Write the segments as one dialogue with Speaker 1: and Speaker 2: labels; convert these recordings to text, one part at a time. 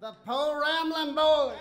Speaker 1: the Po Ramblin' Boys.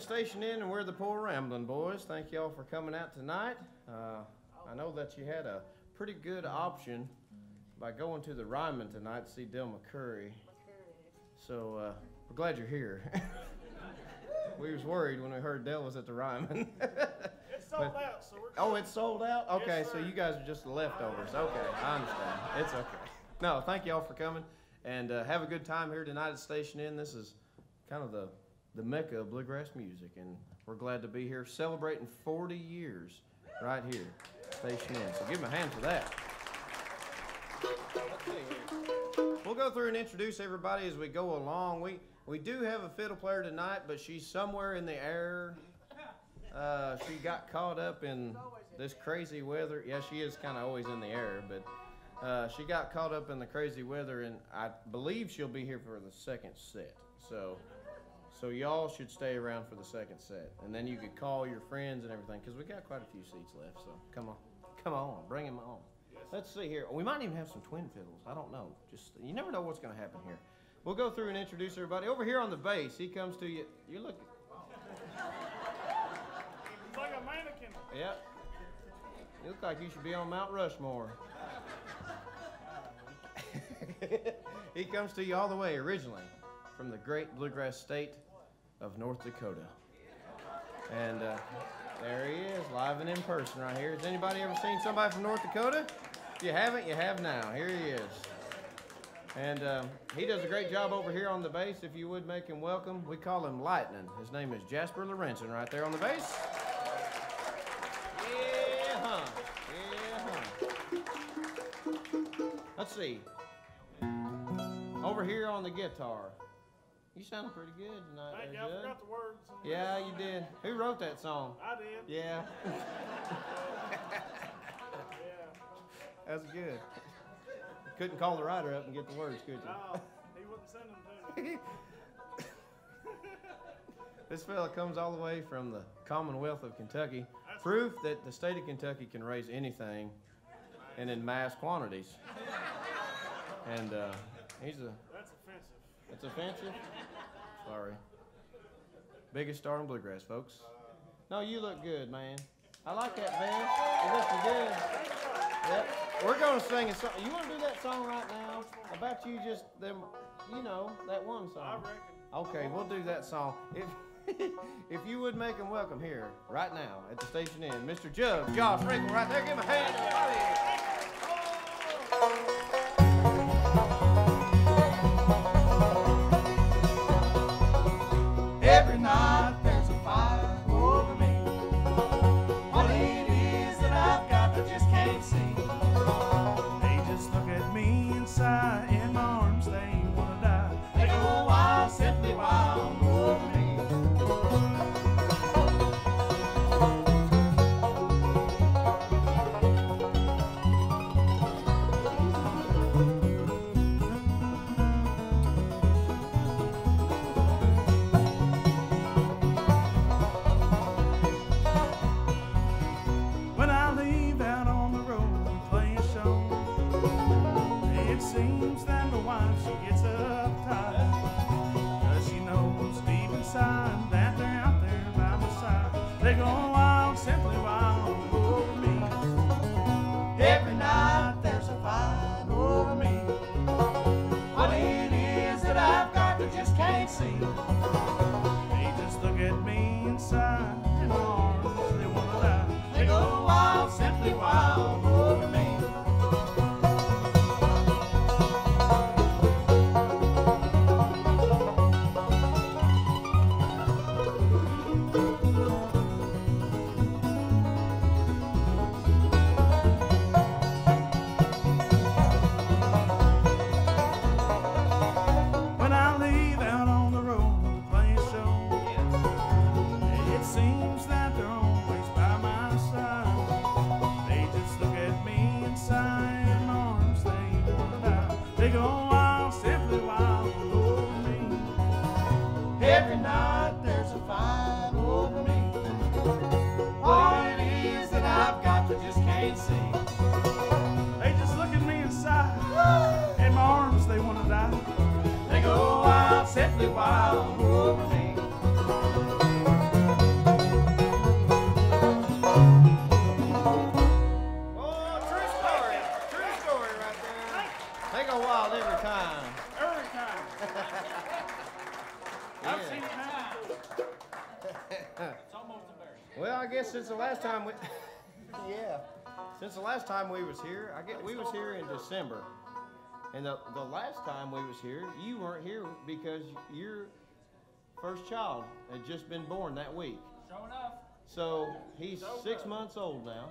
Speaker 1: Station Inn, and we're the Po Ramblin' Boys. Thank y'all for coming out tonight. Uh, I know that you had a pretty good option by going to the Ryman tonight to see Del McCoury. So uh, we're glad you're here. we was worried when we heard Del was at the Ryman.
Speaker 2: It's sold
Speaker 1: But-
Speaker 2: out, so we're.
Speaker 1: Oh, it's sold out? Okay,
Speaker 2: Yes,
Speaker 1: so you guys are just the leftovers. Okay, I understand. It's okay. No, thank y'all for coming and uh, have a good time here tonight at Station Inn. This is kind of the, the mecca of bluegrass music, and we're glad to be here celebrating 40 years right here, Station Inn. So give them a hand for that. We'll go through and introduce everybody as we go along. We we do have a fiddle player tonight, but she's somewhere in the air. Uh, she got caught up in this crazy weather. Yeah, she is kind of always in the air, but uh, she got caught up in the crazy weather, and I believe she'll be here for the second set. So, so y'all should stay around for the second set, and then you could call your friends and everything, because we got quite a few seats left. So come on, come on, bring them on. Let's see here. We might even have some twin fiddles. I don't know. Just you never know what's going to happen here. We'll go through and introduce everybody. Over here on the bass, he comes to you. You look.
Speaker 2: It's like a mannequin.
Speaker 1: Yep. You look like you should be on Mount Rushmore. he comes to you all the way originally from the great bluegrass state of North Dakota. And uh, there he is, live and in person right here. Has anybody ever seen somebody from North Dakota? If you haven't, you have now. Here he is. And um, he does a great job over here on the bass. If you would make him welcome, we call him Lightning. His name is Jasper Lorenzen right there on the bass. Yeah, huh. Yeah, huh. Let's see. Over here on the guitar. You sound pretty good tonight,
Speaker 2: Thank you. I forgot the words.
Speaker 1: Yeah, you did. Who wrote that song?
Speaker 2: I did.
Speaker 1: Yeah,
Speaker 2: Yeah.
Speaker 1: that's good. Couldn't call the writer up and get the words, could you?
Speaker 2: No, he wouldn't send them to me.
Speaker 1: This fella comes all the way from the Commonwealth of Kentucky. Proof that the state of Kentucky can raise anything and in mass quantities. And uh, he's a,
Speaker 2: That's.
Speaker 1: It's offensive? Sorry. Biggest star in bluegrass, folks. No, you look good, man. I like that, man. You looking good. Yep. We're gonna sing a song. You wanna do that song right now? About you just them, you know, that one song.
Speaker 2: I reckon.
Speaker 1: Okay, we'll do that song. If if you would make him welcome here right now at the station inn, Mr. Judge Josh Rinkel right there. Give him a hand, since the last time we was here, I get we was here in December, and the the last time we was here, you weren't here because your first child had just been born that week.
Speaker 3: Sure enough.
Speaker 1: So he's six months old now,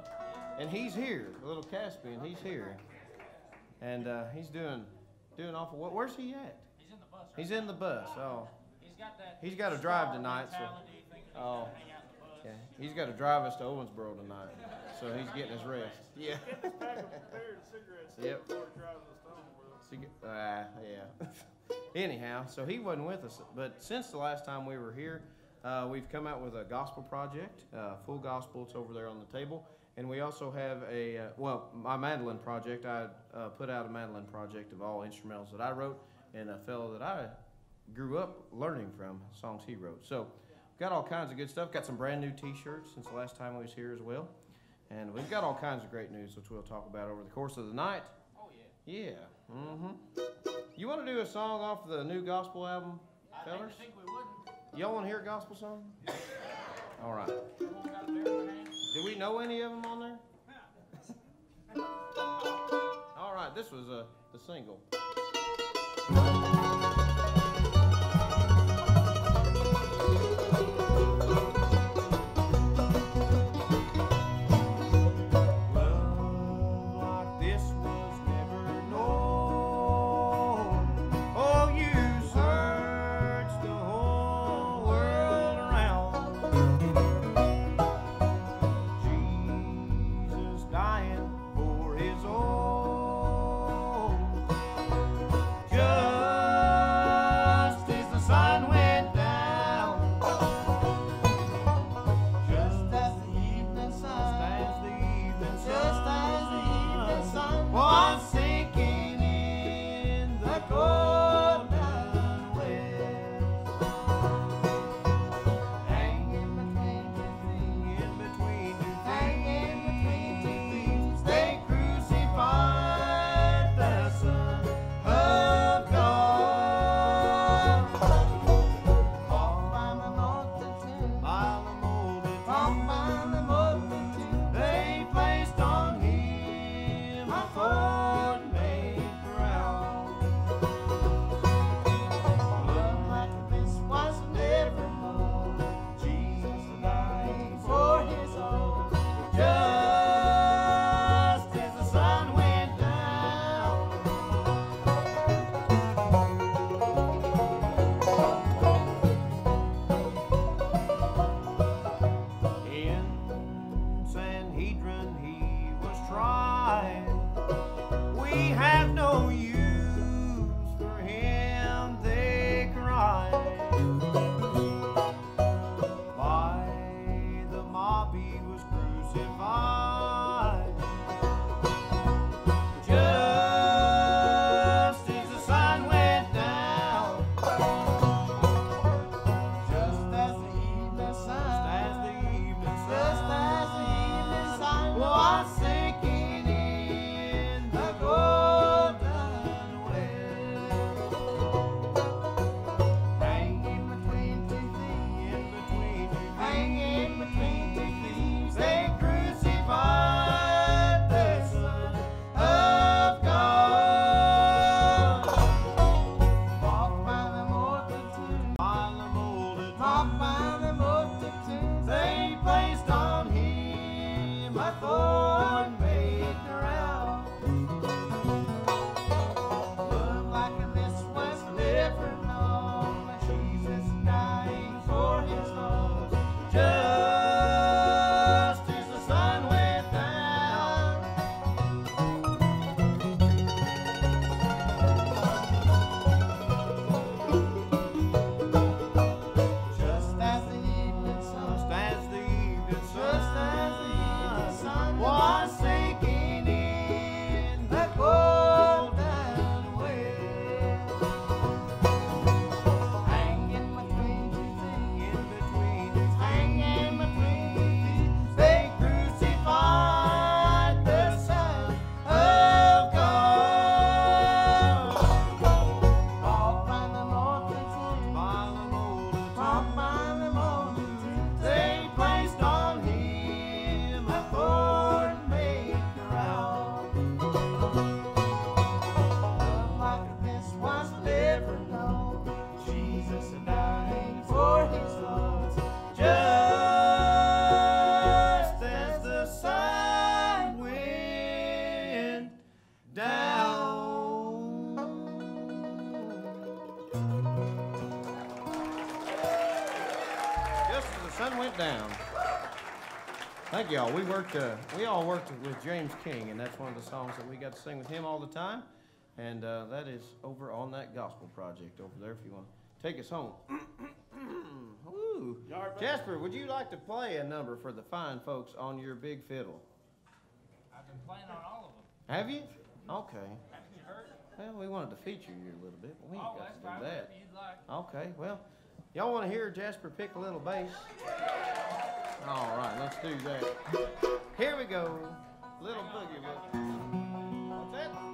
Speaker 1: and he's here, little Caspian. He's here, and uh, he's doing doing awful. Well. Where's he at?
Speaker 3: He's in the bus.
Speaker 1: He's in the bus. Oh,
Speaker 3: He's got that.
Speaker 1: He's gotta drive tonight, so-
Speaker 3: mentality, thinking he's
Speaker 1: Oh.
Speaker 3: gonna hang out in the bus.
Speaker 1: yeah. He's got to drive us to Owensboro tonight, so he's getting his rest. Yeah.
Speaker 2: Get this pack of prepared cigarettes
Speaker 1: Yep.
Speaker 2: before he drives us to Owensboro.
Speaker 1: So you get- Ah, yeah. Anyhow, so he wasn't with us, but since the last time we were here, uh, we've come out with a gospel project, uh, full gospel. It's over there on the table, and we also have a uh, well, my mandolin project. I uh, put out a mandolin project of all instrumentals that I wrote, and a fellow that I grew up learning from songs he wrote. So, got all kinds of good stuff. Got some brand new T-shirts since the last time we was here as well, and we've got all kinds of great news, which we'll talk about over the course of the night.
Speaker 3: Oh yeah.
Speaker 1: Yeah. Mm-hmm. You want to do a song off the new gospel album,
Speaker 3: I
Speaker 1: fellers?
Speaker 3: didn't think we wouldn't.
Speaker 1: Y'all want to hear a gospel song? All right.
Speaker 3: Everyone got a beer in their hand.
Speaker 1: Do we know any of them on there? All right. This was uh, the single. Y'all. We worked, uh, we all worked with James King, and that's one of the songs that we got to sing with him all the time. And uh, that is over on that gospel project over there if you want to take us home. Woo. Jasper, would you like to play a number for the fine folks on your big fiddle?
Speaker 3: I've been playing on all of them.
Speaker 1: Have you? Okay.
Speaker 3: Haven't you heard?
Speaker 1: Well, we wanted to feature you a little bit, but we ain't
Speaker 3: Oh,
Speaker 1: got to do that.
Speaker 3: you'd like.
Speaker 1: Okay, well, y'all want to hear Jasper pick a little bass? All right, let's do that. Here we go. Little boogie woogie. What's that?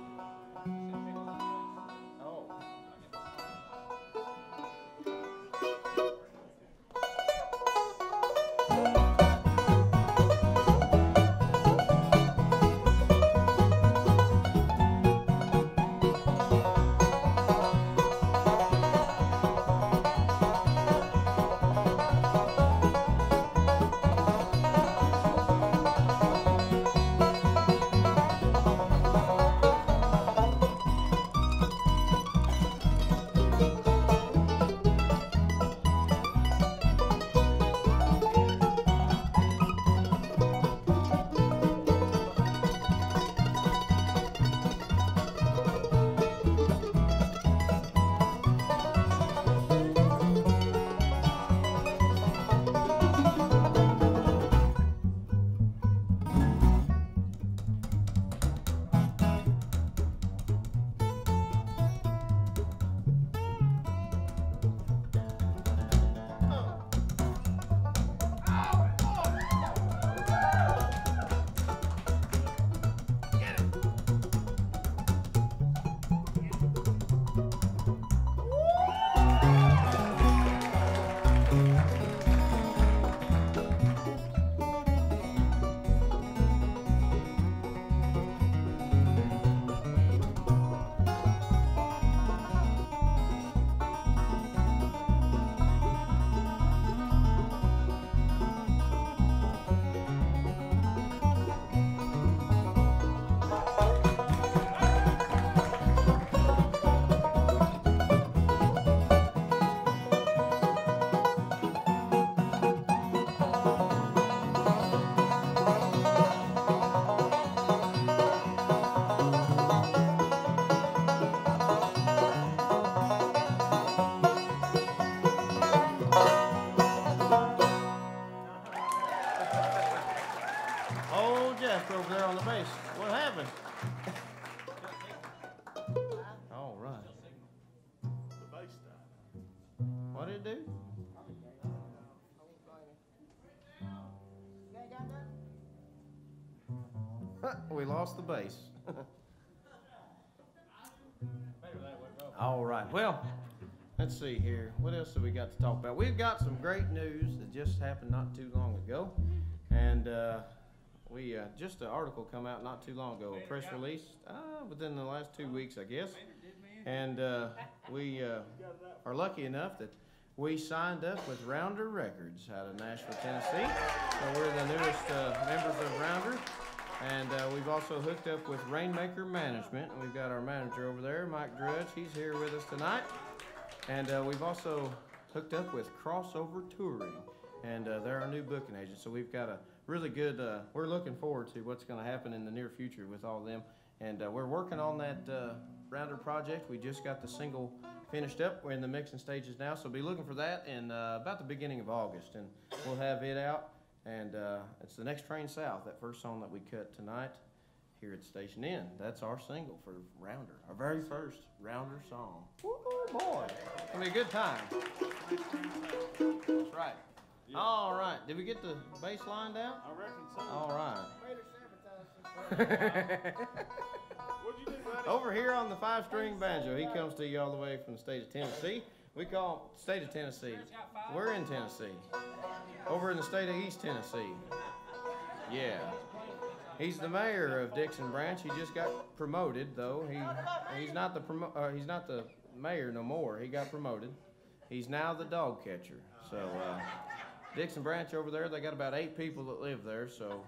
Speaker 1: We lost the bass. All right. Well, let's see here. What else have we got to talk about? We've got some great news that just happened not too long ago, and uh, we uh, just an article come out not too long ago, a press release uh, within the last two weeks, I guess. And uh, we uh, are lucky enough that we signed up with Rounder Records out of Nashville, Tennessee. So we're the newest uh, members of Rounder. And uh, we've also hooked up with Rainmaker Management. We've got our manager over there, Mike Drudge. He's here with us tonight. And uh, we've also hooked up with Crossover Touring. And uh, they're our new booking agent. So we've got a really good, uh, we're looking forward to what's going to happen in the near future with all of them. And uh, we're working on that uh, Rounder project. We just got the single finished up. We're in the mixing stages now. So be looking for that in about the beginning of August. And we'll have it out. And uh, it's the next train south, that first song that we cut tonight here at Station Inn. That's our single for Rounder, our very first Rounder song. Woo boy, it's gonna be a good time. That's right. All right, did we get the bass line down?
Speaker 2: I reckon so.
Speaker 1: All right.
Speaker 2: What'd you do, buddy?
Speaker 1: Over here on the five-string banjo, he comes to you all the way from the state of Tennessee. We call state of Tennessee. We're in Tennessee. Over in the state of East Tennessee. Yeah. He's the mayor of Dixon Branch. He just got promoted, though. He he's not the promo, uh, he's not the mayor no more. He got promoted. He's now the dog catcher. So uh, Dixon Branch over there, they got about eight people that live there. So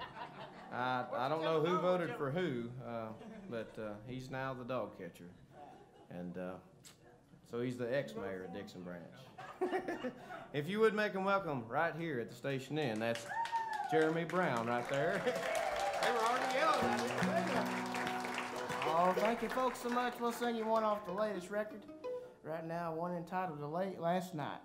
Speaker 1: I I don't know who voted for who, uh, but uh, he's now the dog catcher, and uh, So he's the ex-mayor of Dixon Branch. if you would make him welcome right here at the station inn, that's Jereme Brown right there. they were already yelling.
Speaker 4: Oh, thank you folks so much. We'll sing you one off the latest record. Right now, one entitled The Late Last Night.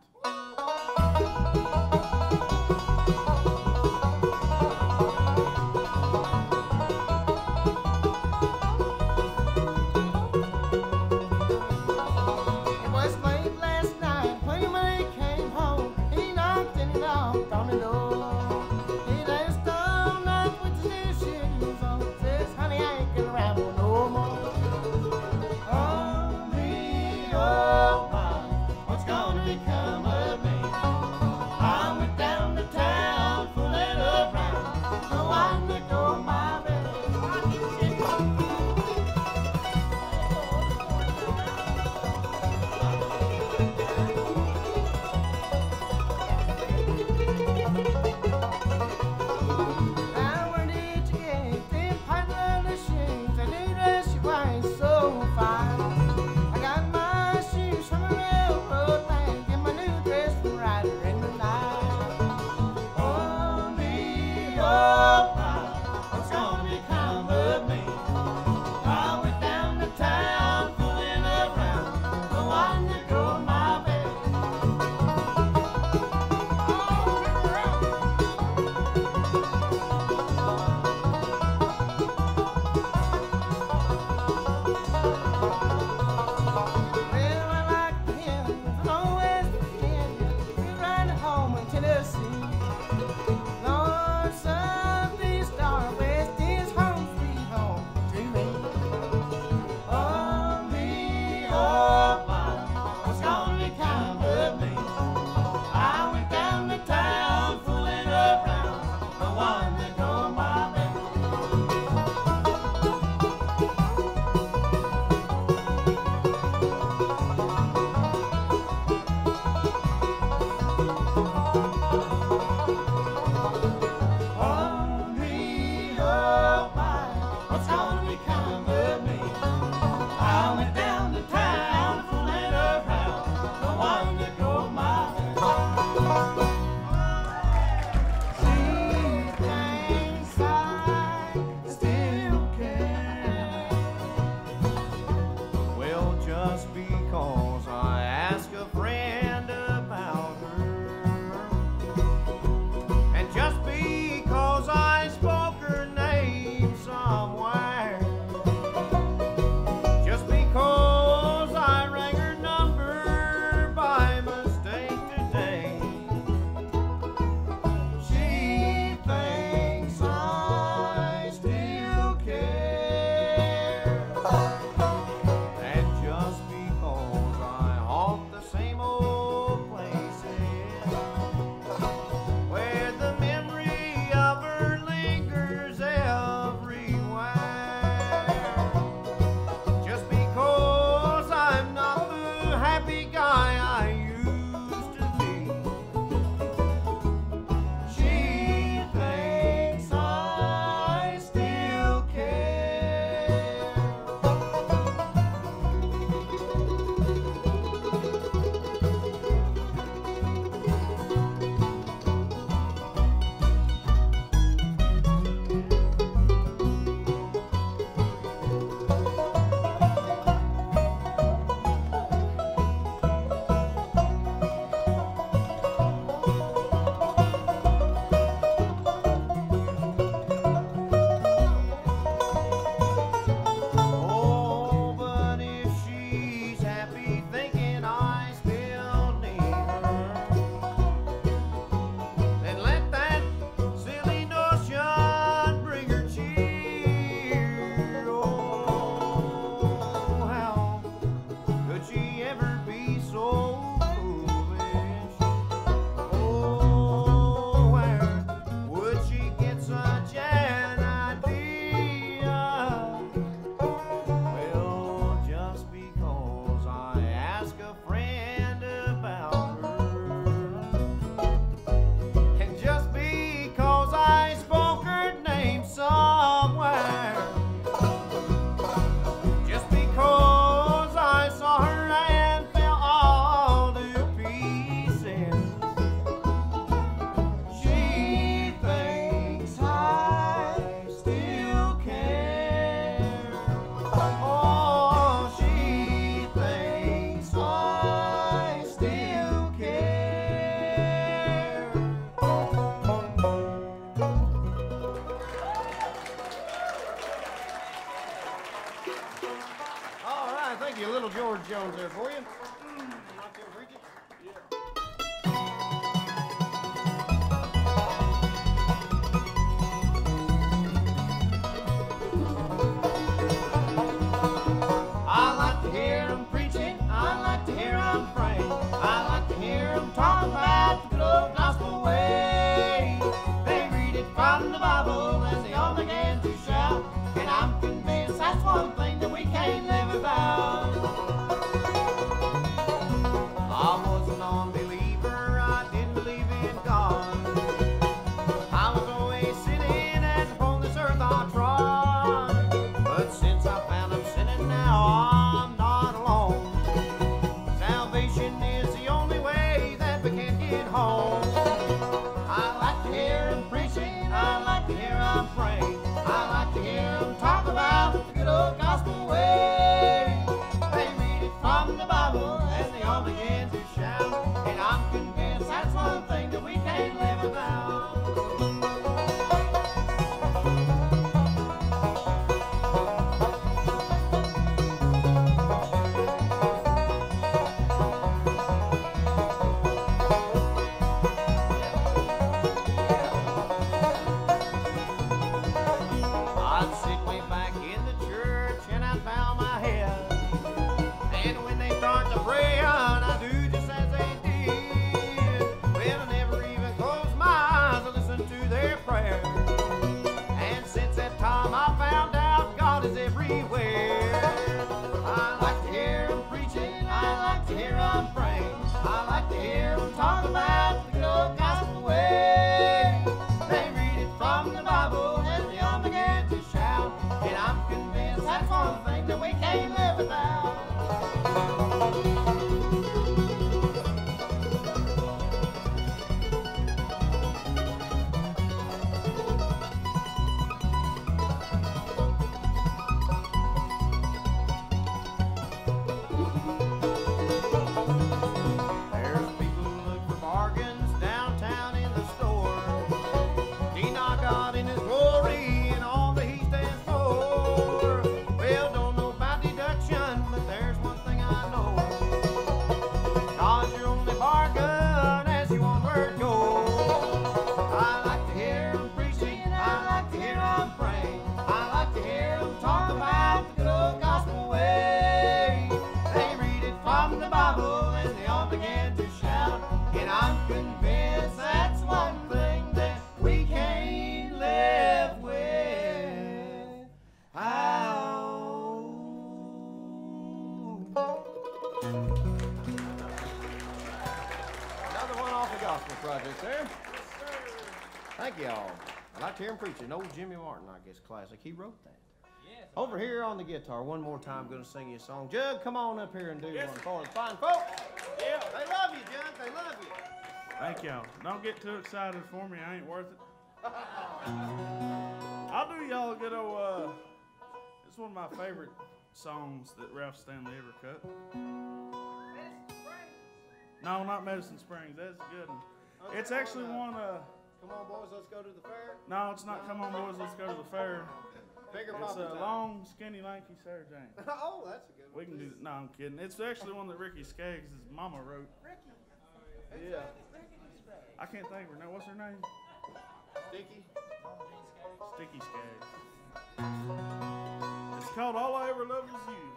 Speaker 1: an old Jimmy Martin, I guess, classic. He wrote that.
Speaker 5: Yes,
Speaker 1: Over here on the guitar, one more time, going to sing you a song. Jug, come on up here and do yes. one for the fine folks.
Speaker 2: Yeah.
Speaker 1: They love you, Jug. They love you.
Speaker 2: Thank y'all. Don't get too excited for me. I ain't worth it. I'll do y'all a good old, uh, it's one of my favorite songs that Ralph Stanley ever cut. Medicine Springs. No, not Medicine Springs. That's a good one. It's actually one, uh,
Speaker 1: Come on, boys, let's go to the fair.
Speaker 2: No, it's not. Come on, boys, let's go to the fair.
Speaker 1: Bigger
Speaker 2: it's a
Speaker 1: time.
Speaker 2: long, skinny, lanky Sarah Jane.
Speaker 1: oh, that's a good one.
Speaker 2: We can do. No, I'm kidding. It's actually one that Ricky Skaggs' mama wrote. Ricky.
Speaker 1: Yeah.
Speaker 2: I can't think of her now. What's her name?
Speaker 1: Sticky.
Speaker 2: Sticky Skaggs. It's called
Speaker 4: All I Ever Loved Is You.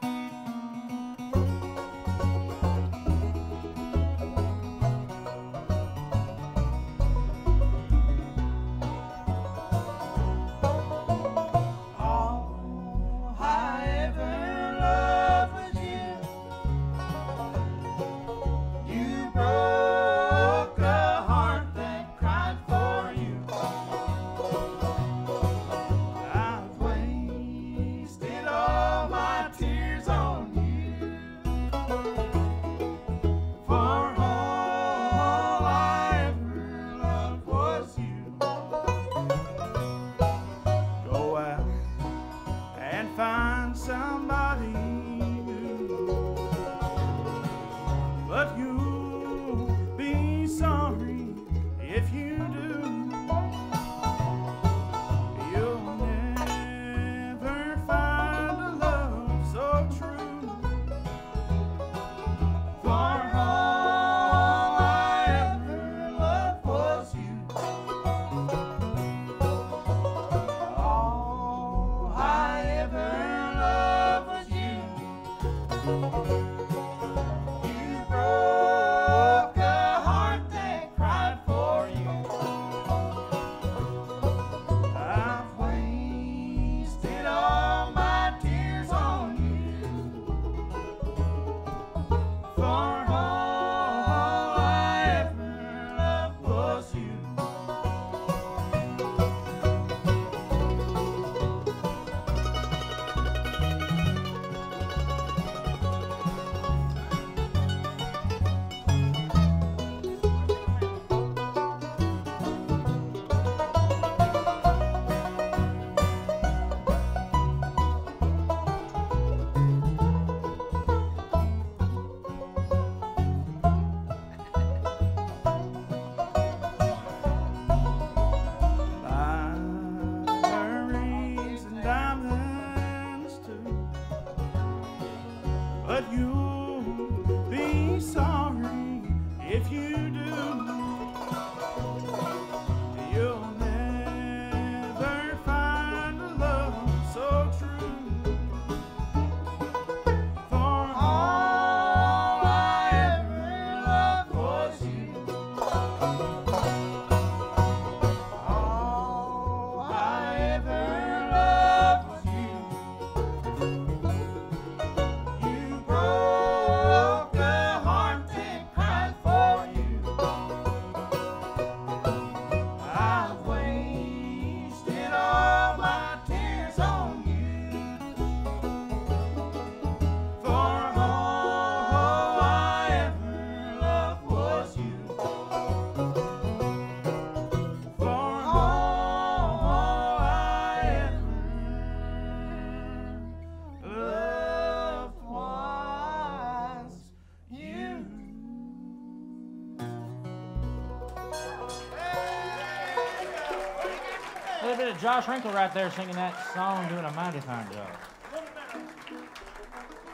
Speaker 3: Josh Rinkel right there singing that song, doing a mighty fine job.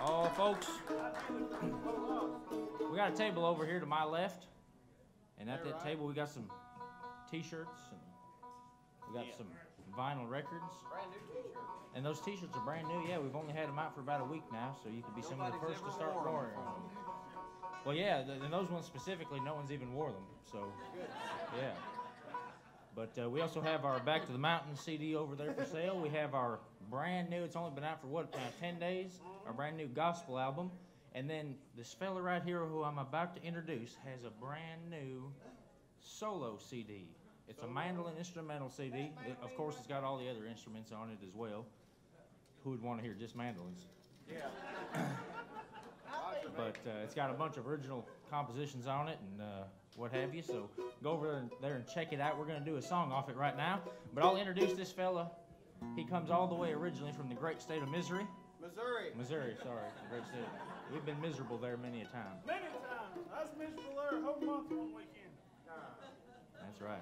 Speaker 3: Oh, folks, we got a table over here to my left, and at that table we got some T-shirts and we got some vinyl records. And those T-shirts are brand new. Yeah, we've only had them out for about a week now, so you could be some of the first to start wearing them. Well, yeah, and those ones specifically, no one's even wore them. So, yeah. But uh, we also have our Back to the Mountain CD over there for sale. We have our brand new, it's only been out for what, uh, 10 days? Our brand new gospel album. And then this fella right here, who I'm about to introduce, has a brand new solo CD. It's a mandolin instrumental CD. Of course, it's got all the other instruments on it as well. Who would want to hear just mandolins? Yeah. but uh, it's got a bunch of original compositions on it and uh, what have you. So go over there and check it out. We're going to do a song off it right now. But I'll introduce this fella. He comes all the way originally from the great state of Missouri.
Speaker 4: Missouri.
Speaker 3: Missouri, sorry, great state. We've been miserable there many a time.
Speaker 2: Many times. I was miserable there a whole month one weekend.
Speaker 3: That's right.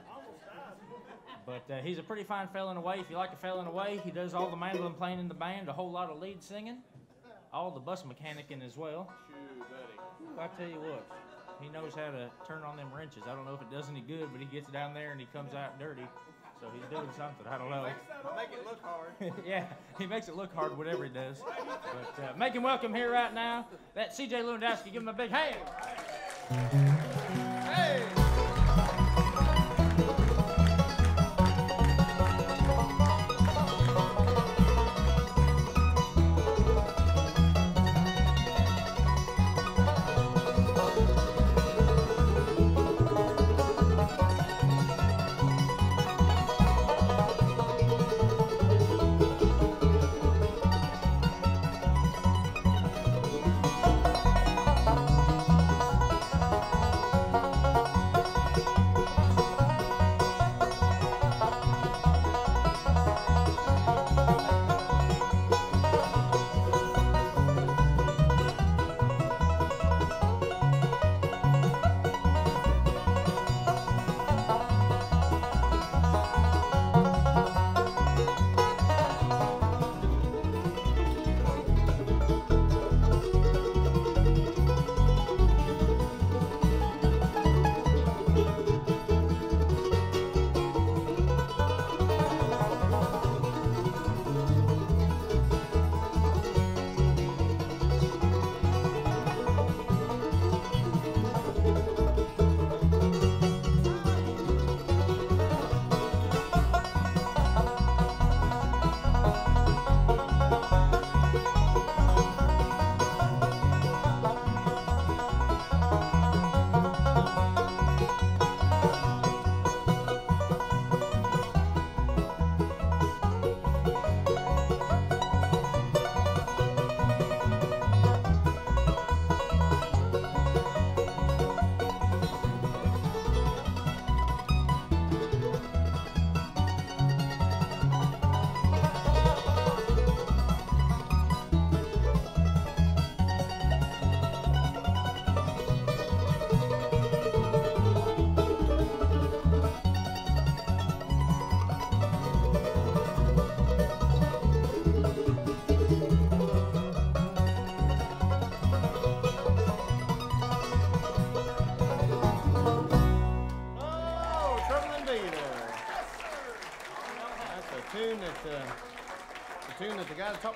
Speaker 3: But uh, he's a pretty fine fella in a way. If you like a fella in a way, he does all the mandolin playing in the band, a whole lot of lead singing, all the bus mechanicing as well. Shoot, buddy. I tell you what, he knows how to turn on them wrenches. I don't know if it does any good, but he gets down there and he comes out dirty. So he's doing something. I don't know.
Speaker 4: Make it look hard.
Speaker 3: yeah, he makes it look hard, whatever he does. But uh, make him welcome here right now. That CJ Lewandowski. Give him a big hand.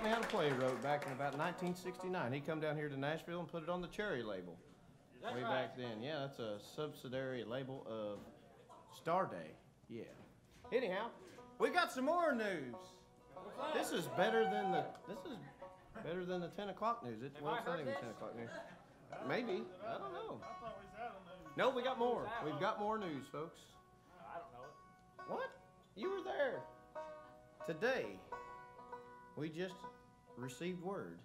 Speaker 1: Taught Me How to Play wrote back in about 1969. He come down here to Nashville and put it on the Cherry label.
Speaker 3: That's
Speaker 1: way
Speaker 3: right.
Speaker 1: back then. Yeah, that's a subsidiary label of Starday. Yeah. Anyhow, we got some more news. This is better than the. This is better than the 10 o'clock news. It, well, it's not even 10 o'clock news. Maybe. I don't know.
Speaker 2: I we was out on those.
Speaker 1: No, we got more. We've got more news, folks.
Speaker 3: I don't know it.
Speaker 1: What? You were there. Today, we just received word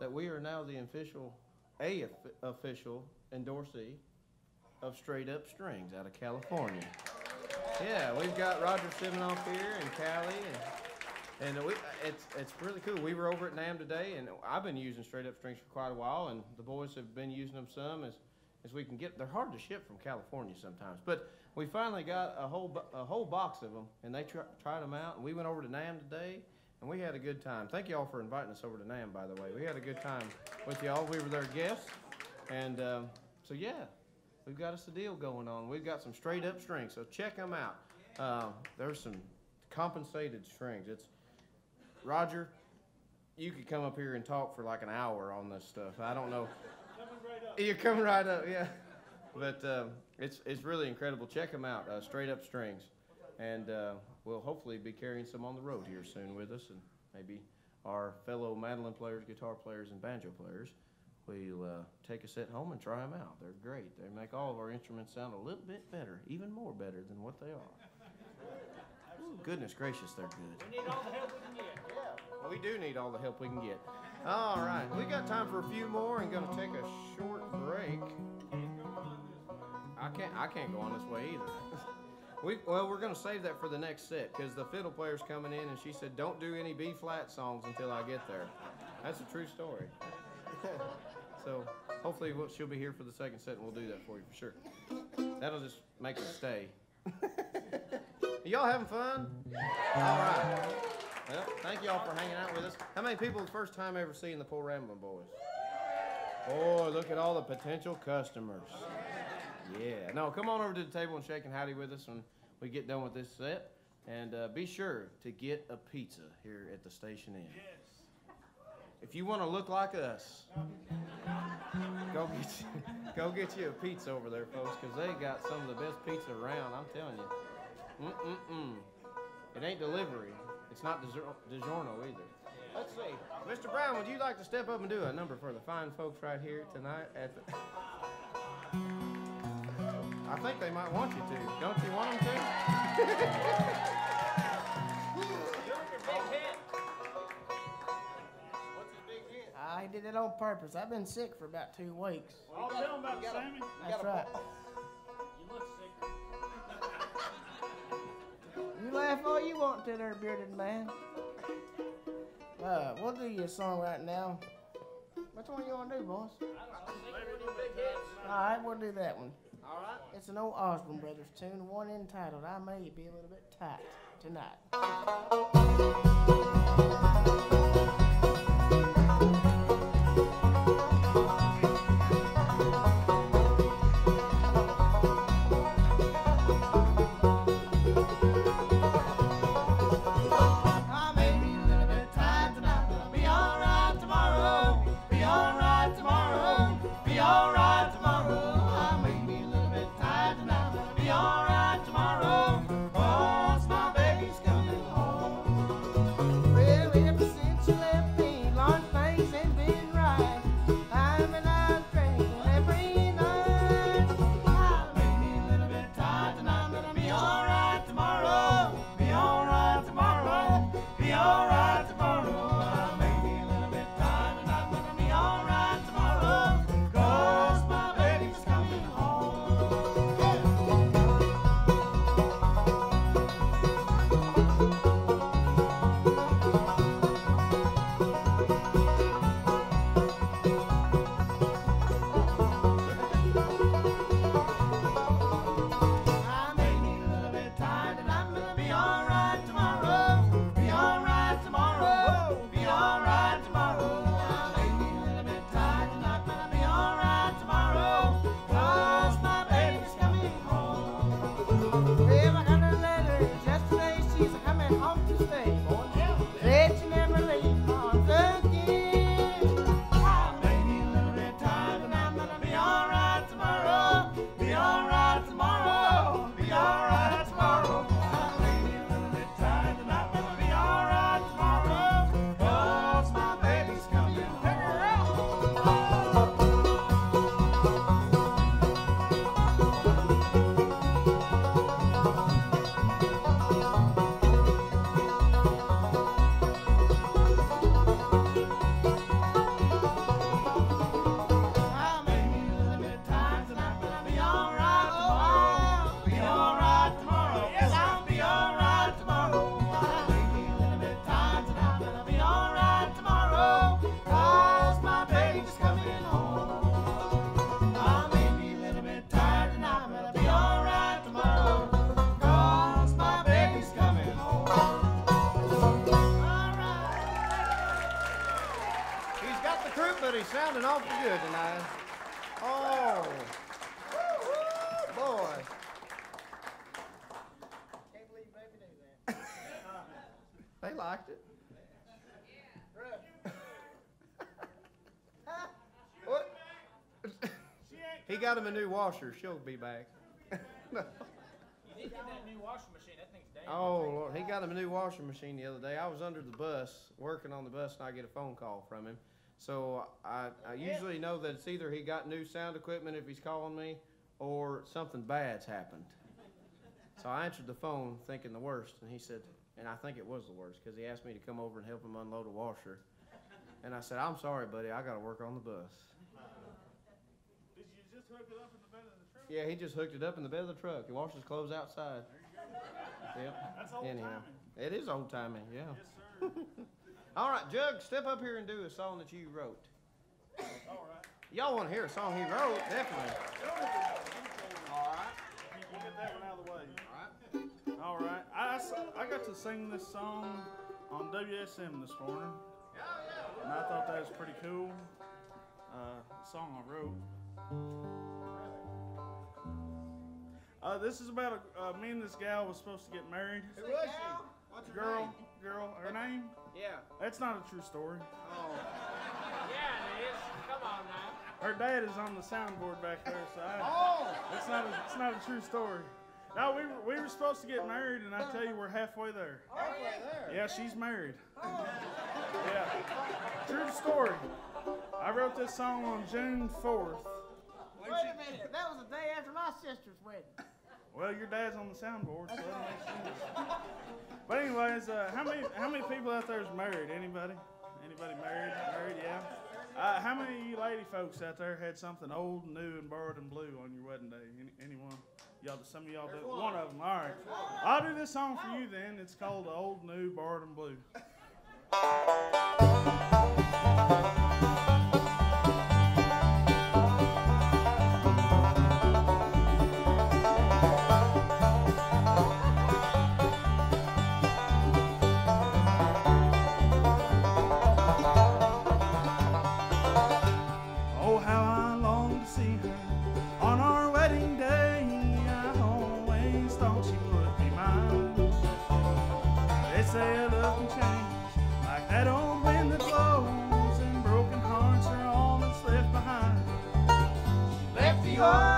Speaker 1: that we are now the official, a official endorsee of Straight Up Strings out of California. Yeah, we've got Roger Siminoff here and Callie and and we, it's it's really cool. We were over at NAMM today, and I've been using Straight Up Strings for quite a while, and the boys have been using them some as as we can get. They're hard to ship from California sometimes, but we finally got a whole a whole box of them, and they tr- tried them out. And we went over to NAMM today, and we had a good time. Thank y'all for inviting us over to NAMM, by the way. We had a good time with y'all. We were their guests, and um, so yeah, we've got us a deal going on. We've got some straight up strings, so check them out. Um, there's some compensated strings. It's Roger. You could come up here and talk for like an hour on this stuff. I don't know.
Speaker 2: Coming right up.
Speaker 1: You're coming right up, yeah. But um, it's it's really incredible. Check them out, uh, Straight Up Strings, and uh, we'll hopefully be carrying some on the road here soon with us, and maybe our fellow mandolin players, guitar players, and banjo players will uh, take a set home and try them out. They're great. They make all of our instruments sound a little bit better, even more better than what they are. Ooh, goodness gracious, they're good.
Speaker 3: We need all the help we can get. Yeah.
Speaker 1: We do need all the help we can get. All right, we got time for a few more and gonna take a short break. I can't I can't go on this way either. We, well, we're gonna save that for the next set because the fiddle player's coming in and she said, "Don't do any B flat songs until I get there." That's a true story. so hopefully we'll, she'll be here for the second set and we'll do that for you for sure. That'll just make her stay. y'all having fun? All right. Well, thank y'all for hanging out with us. How many people the first time ever seeing the Po Ramblin' Boys? Boy, look at all the potential customers. Yeah. No, come on over to the table and shake and howdy with us when we get done with this set. And uh, be sure to get a pizza here at the Station Inn.
Speaker 2: Yes.
Speaker 1: If you want to look like us, go get you, go get you a pizza over there, folks, because they got some of the best pizza around. I'm telling you. Mm-mm-mm. It ain't delivery. It's not DiGior- DiGiorno either. Let's see. Mr. Brown, would you like to step up and do a number for the fine folks right here tonight at the... I think they might want you to. Don't you want them to? What's his big hit?
Speaker 4: I did it on purpose. I've been sick for about two weeks.
Speaker 2: I'll tell them about Sammy.
Speaker 4: That's right.
Speaker 3: You look sick.
Speaker 4: You laugh all you want to there, bearded man. Uh, we'll do you a song right now. Which one you want to do, boys? All right, we'll do that one.
Speaker 1: All right.
Speaker 4: It's an old Osborne Brothers tune, one entitled "I May Be a Little Bit Tight Tonight."
Speaker 1: Got him a new washer. She'll be back.
Speaker 3: You need to get that new washing machine. That thing's dangerous.
Speaker 1: Oh Lord, he got him a new washing machine the other day. I was under the bus, working on the bus, and I get a phone call from him. So I, I usually know that it's either he got new sound equipment if he's calling me, or something bad's happened. So I answered the phone thinking the worst, and he said, and I think it was the worst, because he asked me to come over and help him unload a washer. And I said, I'm sorry, buddy, I got to work on the bus.
Speaker 2: Did you just hook it up in the bed of the truck?
Speaker 1: Yeah, he just hooked it up in the bed of the truck. He washed his clothes outside. Yep.
Speaker 2: That's old
Speaker 1: Anyhow,
Speaker 2: timing.
Speaker 1: it is old timing, yeah.
Speaker 2: Yes, sir.
Speaker 1: All right, Jug, step up here and do a song that you wrote.
Speaker 2: All right.
Speaker 1: Y'all want to hear a song he wrote? Definitely.
Speaker 2: All right. You get that one out of the way. All right. I, s- I got to sing this song on WSM this morning. And I thought that was pretty cool. Uh, song I wrote. Uh, this is about a, uh, me and this gal was supposed to get married.
Speaker 1: Who was she? What's her
Speaker 2: Girl,
Speaker 1: name?
Speaker 2: girl, her name?
Speaker 1: Yeah.
Speaker 2: That's not a true story.
Speaker 1: Oh.
Speaker 3: Yeah, it is. Come on now.
Speaker 2: Her dad is on the soundboard back there, so I,
Speaker 1: Oh.
Speaker 2: it's not a, it's not a true story. No, we were, we were supposed to get married, and I tell you, we're halfway there.
Speaker 1: Halfway there.
Speaker 2: Yeah, she's married. Oh. Yeah, true story. I wrote this song on June 4th.
Speaker 4: Wait a minute. That was the day after my sister's wedding.
Speaker 2: Well, your dad's on the soundboard, so that makes sense. But anyways, uh, how many how many people out there is married? Anybody? Anybody married? Married? Yeah. Uh, how many of you lady folks out there had something old, new, and borrowed and blue on your wedding day? Any, anyone? Y'all, some of y'all do. One of them. All right. I'll do this song for you then. It's called "Old, New, Borrowed and Blue." Left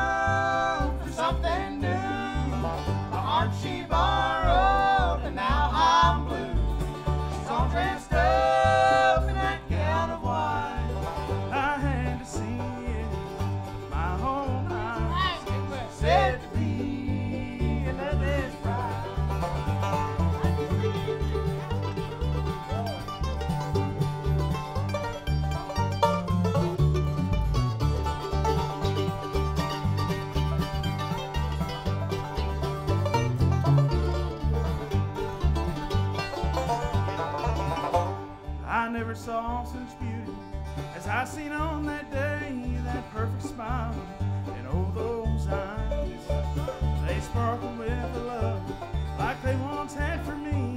Speaker 2: saw such beauty as I seen on that day. That perfect smile and oh those eyes, they sparkle with a love like they once had for me.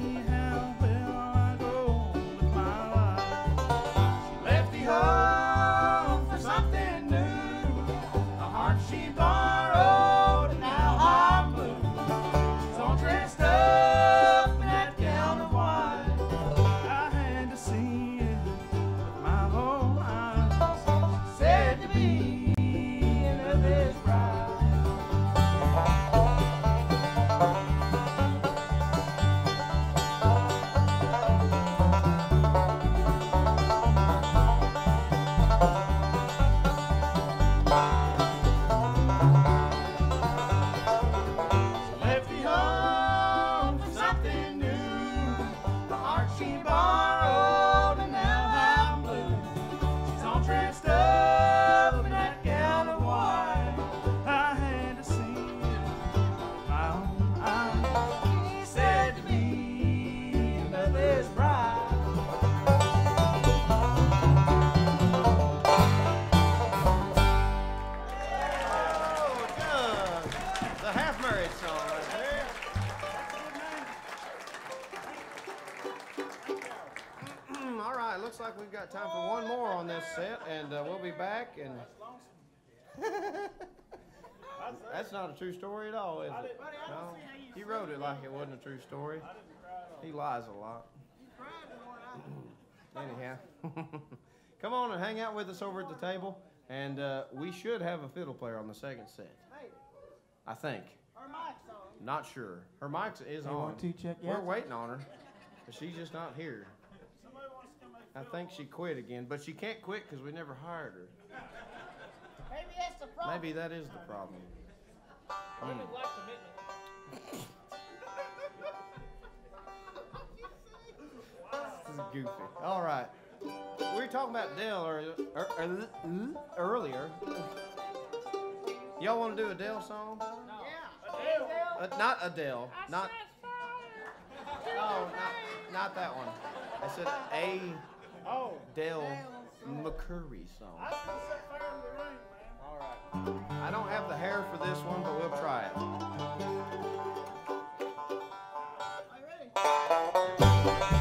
Speaker 1: That's not a true story at all, is it? No. He wrote it like it wasn't a true story. He lies a lot. Anyhow, come on and hang out with us over at the table, and uh, we should have a fiddle player on the second set. I think.
Speaker 4: Her mic's on.
Speaker 1: Not sure. Her mic is
Speaker 4: Hey,
Speaker 1: on.
Speaker 4: one, two, check,
Speaker 1: We're waiting on her, but she's just not here. I think she quit again, but she can't quit because we never hired her.
Speaker 4: Maybe that's the problem.
Speaker 1: Maybe that is the problem. Hmm. This is goofy. All right. We were talking about Del earlier. er- er- earlier. Y'all want to do a Del song?
Speaker 4: Yeah.
Speaker 1: Uh, not Adele. Not. Oh, not, not that one. I said a
Speaker 2: Oh,
Speaker 1: Del McCoury song. All right. I don't have the hair for this one, but we'll try it.
Speaker 4: Are you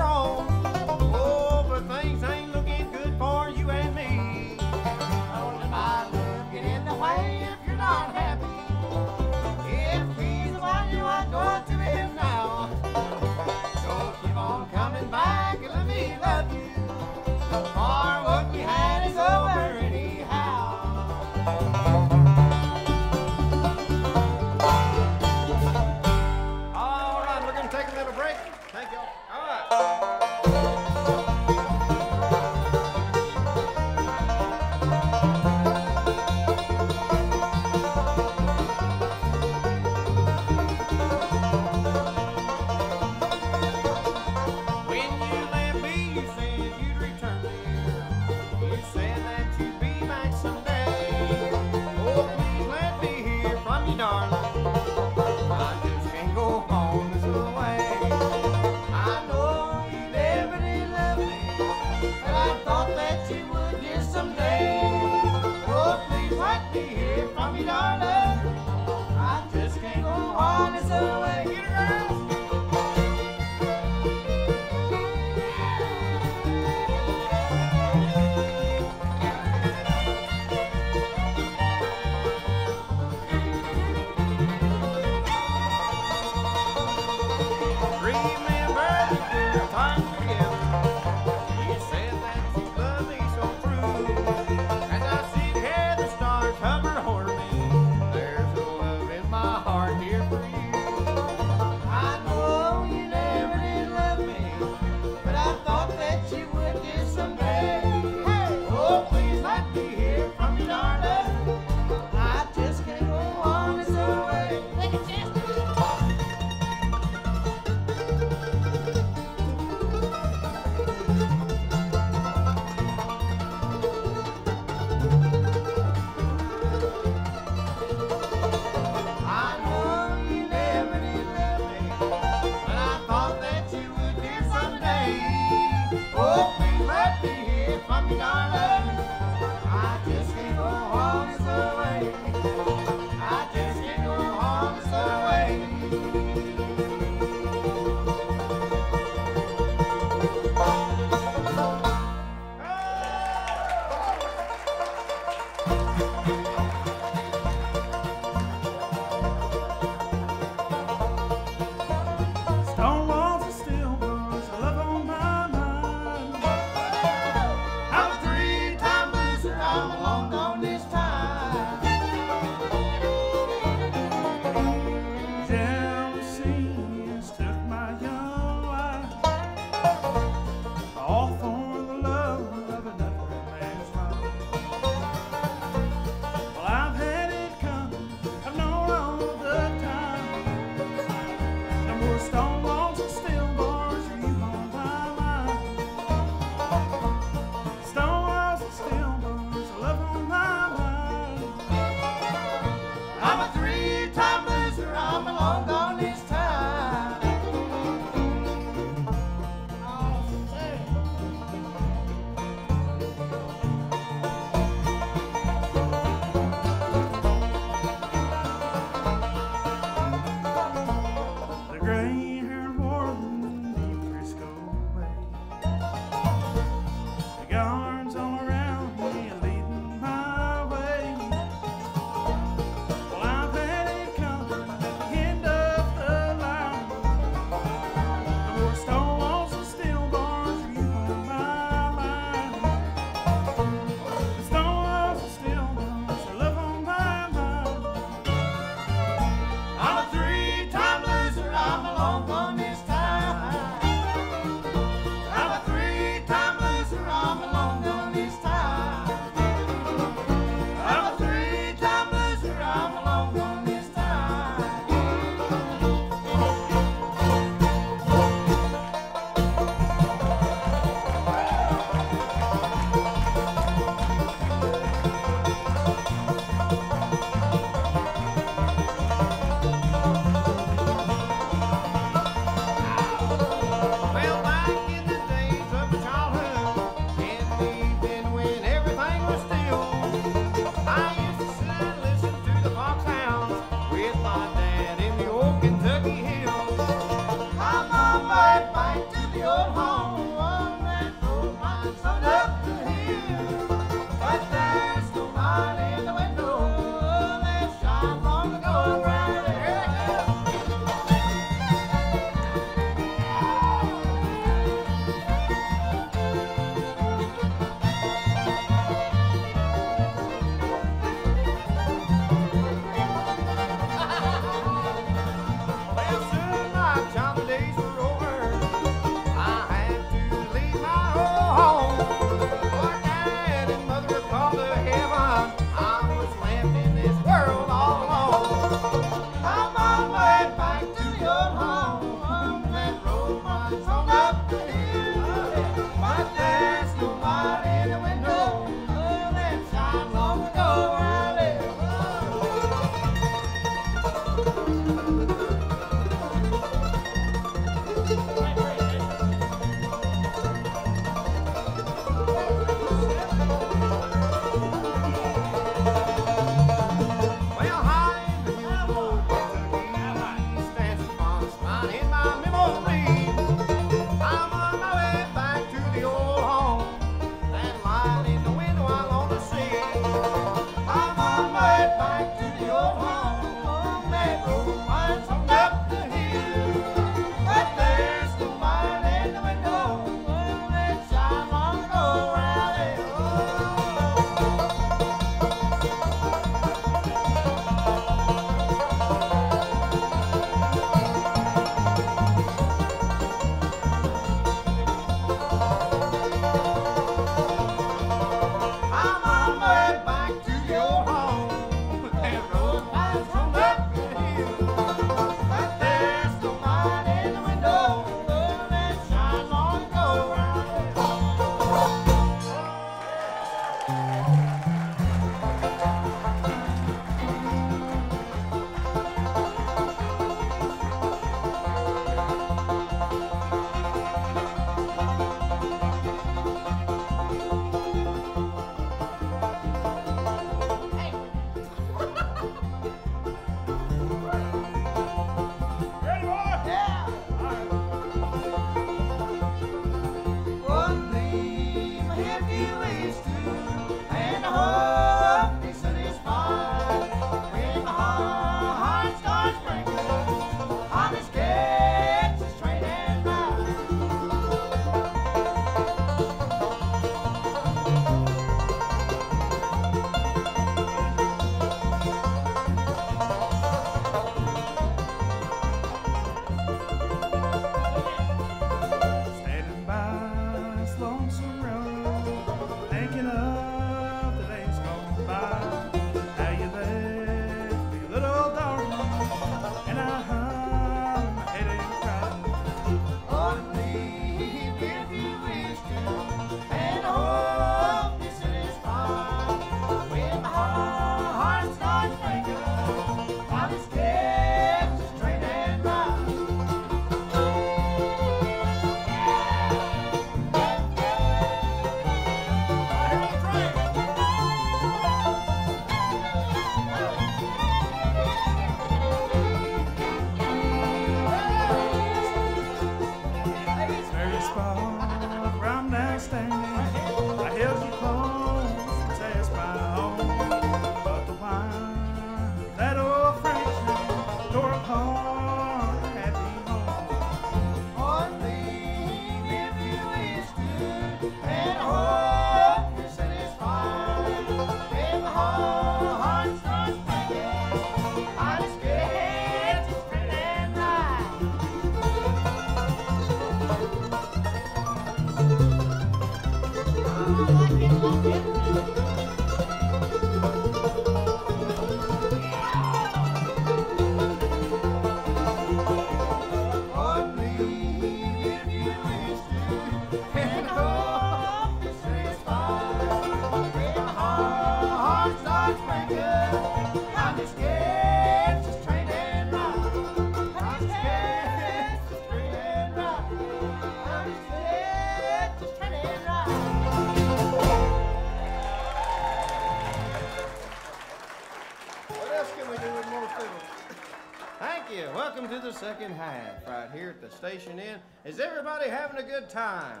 Speaker 1: good time?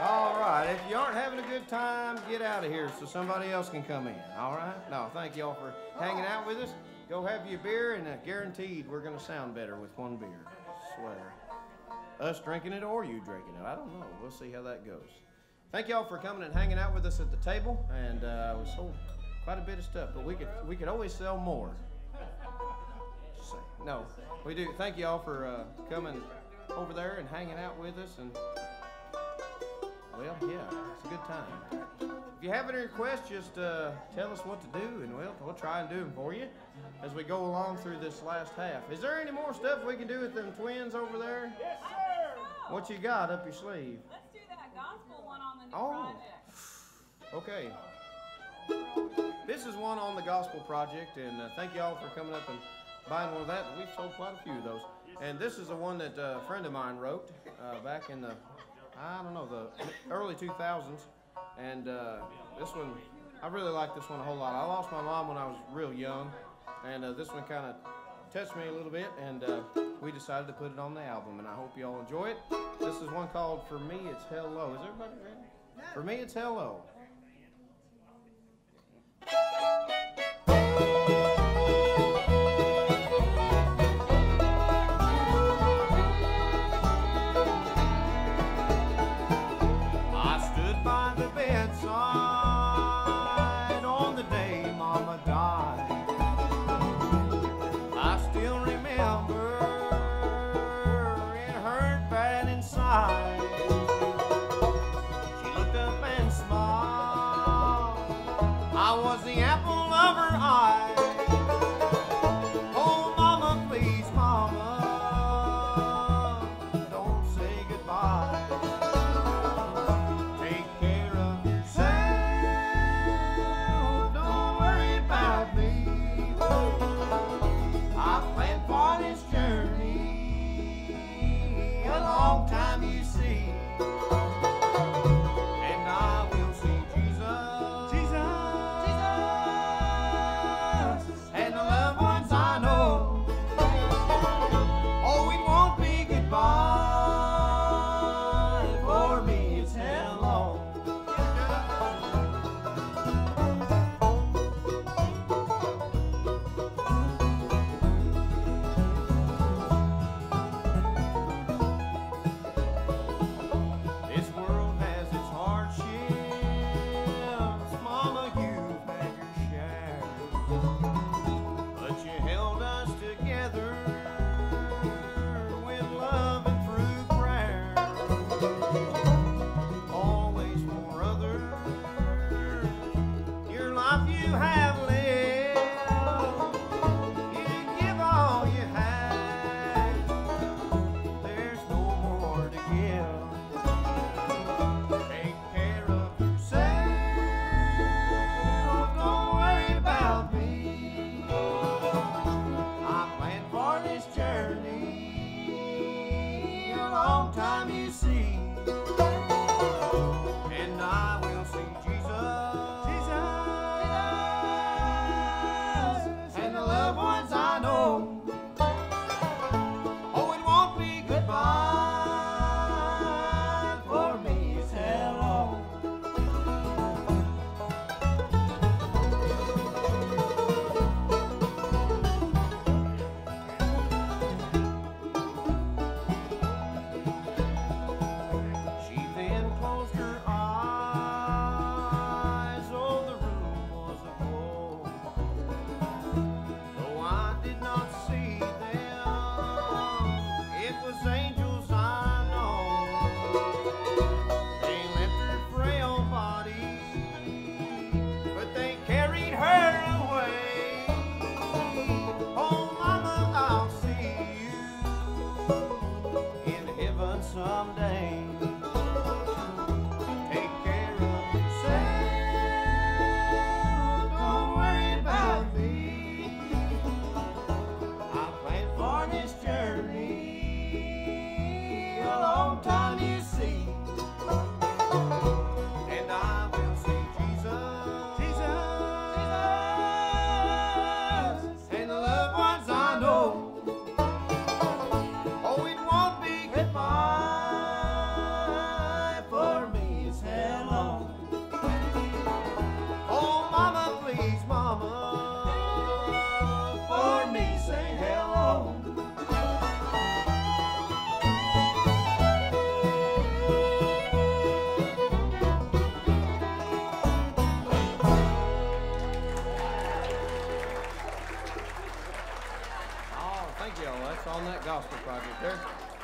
Speaker 1: All right. If you aren't having a good time, get out of here so somebody else can come in. All right? No, thank y'all for hanging out with us. Go have your beer, and uh, guaranteed we're going to sound better with one beer. Swear. Us drinking it or you drinking it. I don't know. We'll see how that goes. Thank y'all for coming and hanging out with us at the table. And uh, we sold quite a bit of stuff, but we could we could always sell more. No, we do. Thank y'all for uh, coming over there and hanging out with us. And well, yeah, it's a good time. If you have any requests, just uh, tell us what to do, and we'll we'll try and do them for you as we go along through this last half. Is there any more stuff we can do with them twins over there?
Speaker 6: Yes, sir.
Speaker 1: What you got up your sleeve?
Speaker 6: Let's do that gospel one on the new
Speaker 1: Oh.
Speaker 6: project.
Speaker 1: Okay. This is one on the gospel project, and uh, thank y'all for coming up and buying one of that. We've sold quite a few of those. And this is the one that a friend of mine wrote uh, back in the, I don't know, the early 2000s. And uh, this one, I really like this one a whole lot. I lost my mom when I was real young, and uh, this one kind of touched me a little bit, and uh, we decided to put it on the album. And I hope y'all enjoy it. This is one called "For Me It's Hello." Is everybody ready? For me, it's hello.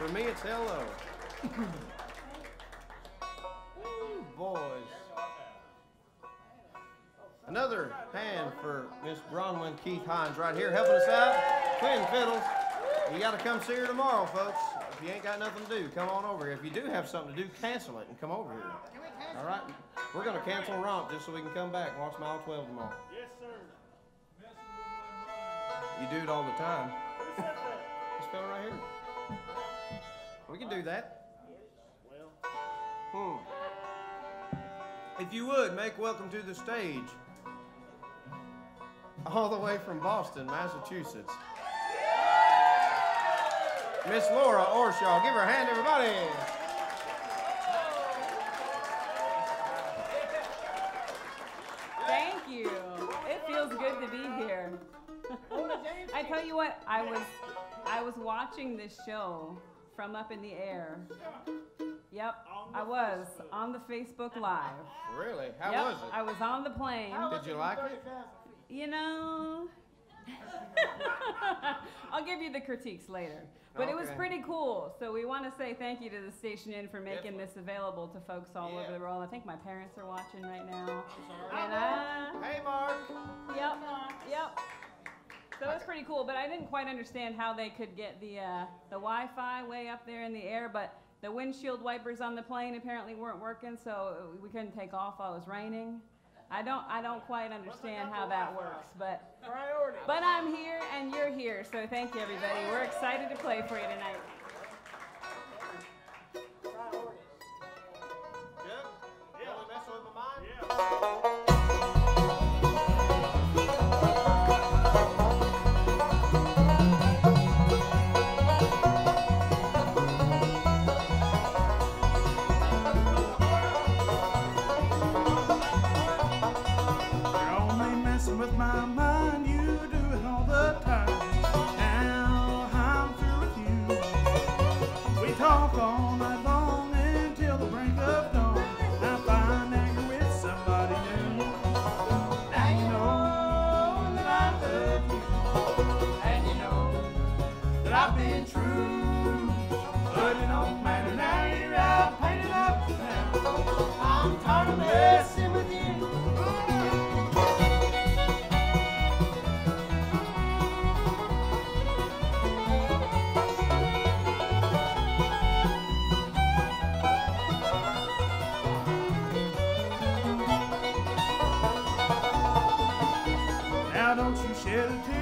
Speaker 1: For me, it's hello. Woo, boys. Another hand for Miss Bronwyn Keith Hynes right here helping us out. Twin fiddles. You got to come see her tomorrow, folks. If you ain't got nothing to do, come on over here. If you do have something to do, cancel it and come over here. All right? We're going to cancel romp just so we can come back and watch Mile 12 tomorrow.
Speaker 2: Yes, sir.
Speaker 1: You do it all the time. This fella right here. We can do that. Hmm. If you would, make welcome to the stage. All the way from Boston, Massachusetts. Miss Laura Orshaw. Give her a hand, everybody.
Speaker 6: Thank you. It feels good to be here. I tell you what, I was I was watching this show from up in the air. Yep, I was on the Facebook Live.
Speaker 1: Really? How
Speaker 6: yep,
Speaker 1: was it?
Speaker 6: I was on the plane.
Speaker 1: Did you like it?
Speaker 6: You know, I'll give you the critiques later. But it was pretty cool. So we want to say thank you to the Station Inn for making this available to folks all
Speaker 1: Yeah.
Speaker 6: over the world. I think my parents are watching right now. And uh,
Speaker 1: Hey, Mark.
Speaker 6: Yep. Yep. So it's pretty cool, but I didn't quite understand how they could get the uh, the Wi-Fi way up there in the air, but the windshield wipers on the plane apparently weren't working, so we couldn't take off while it was raining. I don't I don't quite understand how that works, but but I'm here and you're here, so thank you everybody. We're excited to play for you tonight.
Speaker 2: My mind, don't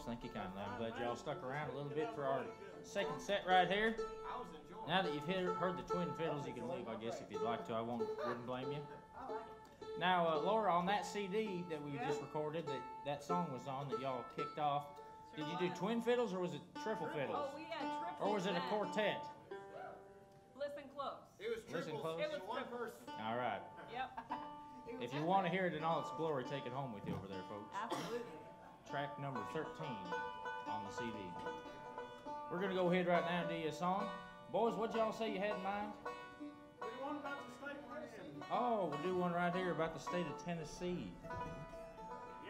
Speaker 3: folks, thank you kindly. I'm glad y'all stuck around a little bit for our second set right here. Now that you've heard, heard the twin fiddles, you can leave, I guess, if you'd like to. I won't, wouldn't blame you. Now, uh, Laura, on that CD that we just recorded, that that song was on that y'all kicked off. Did you do twin fiddles or was it triple fiddles?
Speaker 6: Oh, we had triple.
Speaker 3: Or was it a quartet?
Speaker 6: Listen close. It was triple.
Speaker 3: Listen close.
Speaker 6: It was triple.
Speaker 3: All right.
Speaker 6: Yep.
Speaker 3: If you want to hear it in all its glory, take it home with you over there, folks.
Speaker 6: Absolutely.
Speaker 3: Track number 13 on the CD. We're gonna go ahead right now and do you a song. Boys, what y'all say you had in mind?
Speaker 2: What about the state prison?
Speaker 1: Oh, we'll do one right here about the state of Tennessee.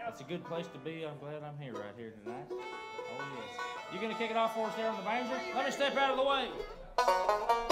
Speaker 1: It's a good place to be. I'm glad I'm here right here tonight. Oh, yes. You gonna kick it off for us there on the manger? Let me step out of the way.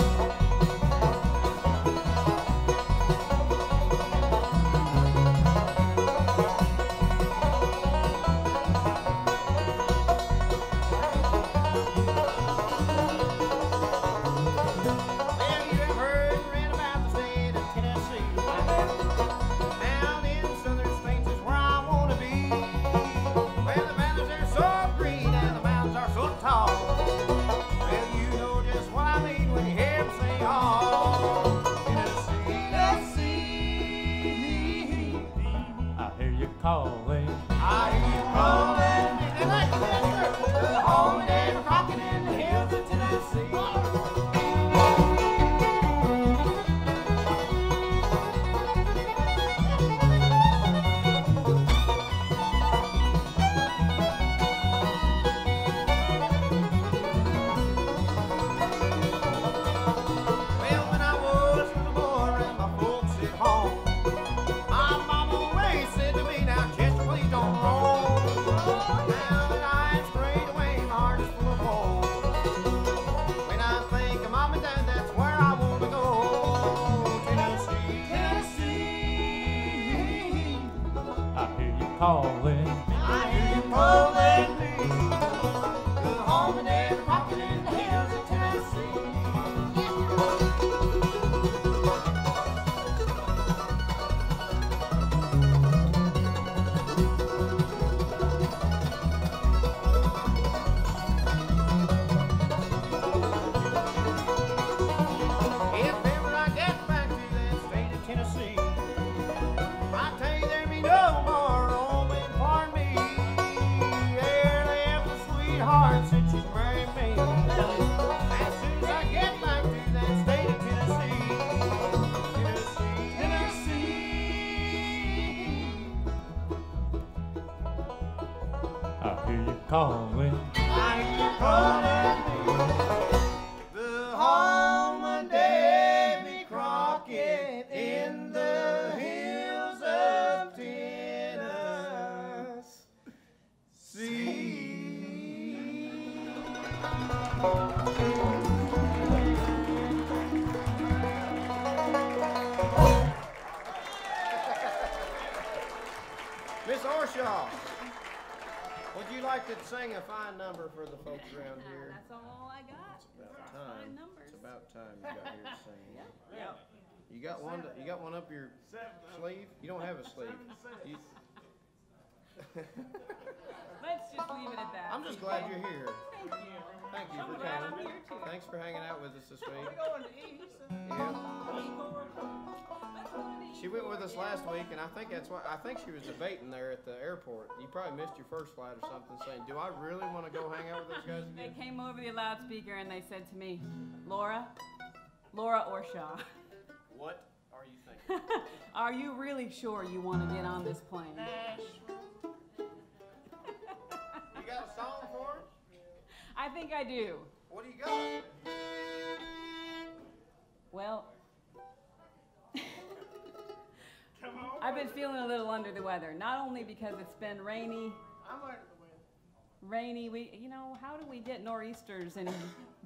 Speaker 2: Like a fine number for the folks around here?
Speaker 6: That's all I got.
Speaker 2: It's About time.
Speaker 6: Fine numbers.
Speaker 2: It's about time you got here to sing.
Speaker 6: Yep.
Speaker 2: You got one. You got one up your sleeve. You don't have a sleeve. You-
Speaker 6: Let's just leave it at that.
Speaker 2: I'm just glad you're here.
Speaker 6: Thank you.
Speaker 2: Thank you
Speaker 6: I'm
Speaker 2: for
Speaker 6: glad I'm
Speaker 2: coming.
Speaker 6: here too.
Speaker 2: Thanks for hanging out with us this week.
Speaker 4: We're Going to eat.
Speaker 2: Yeah.
Speaker 6: Let's go to eat.
Speaker 2: She went with us last week, and I think that's why. I think she was debating there at the airport. You probably missed your first flight or something, saying, "Do I really want to go hang out with those guys
Speaker 6: They came over the loudspeaker and they said to me, Laura, Laura Orshaw,
Speaker 2: What are you thinking?
Speaker 6: are you really sure you want to get on this plane?
Speaker 2: You got a song for her?
Speaker 6: I think I do.
Speaker 2: What do you got?
Speaker 6: Well, I've been feeling a little under the weather. Not only because it's been rainy,
Speaker 4: I'm under the weather.
Speaker 6: rainy. We, you know, how do we get nor'easters in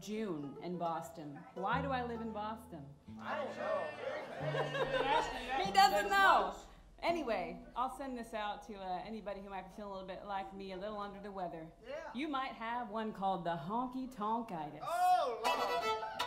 Speaker 6: June in Boston? Why do I live in Boston?
Speaker 4: I don't know.
Speaker 6: He doesn't know. Anyway, I'll send this out to uh, anybody who might be feeling a little bit like me, a little under the weather.
Speaker 4: Yeah.
Speaker 6: You might have one called the honky tonkitis.
Speaker 4: Oh, Lord.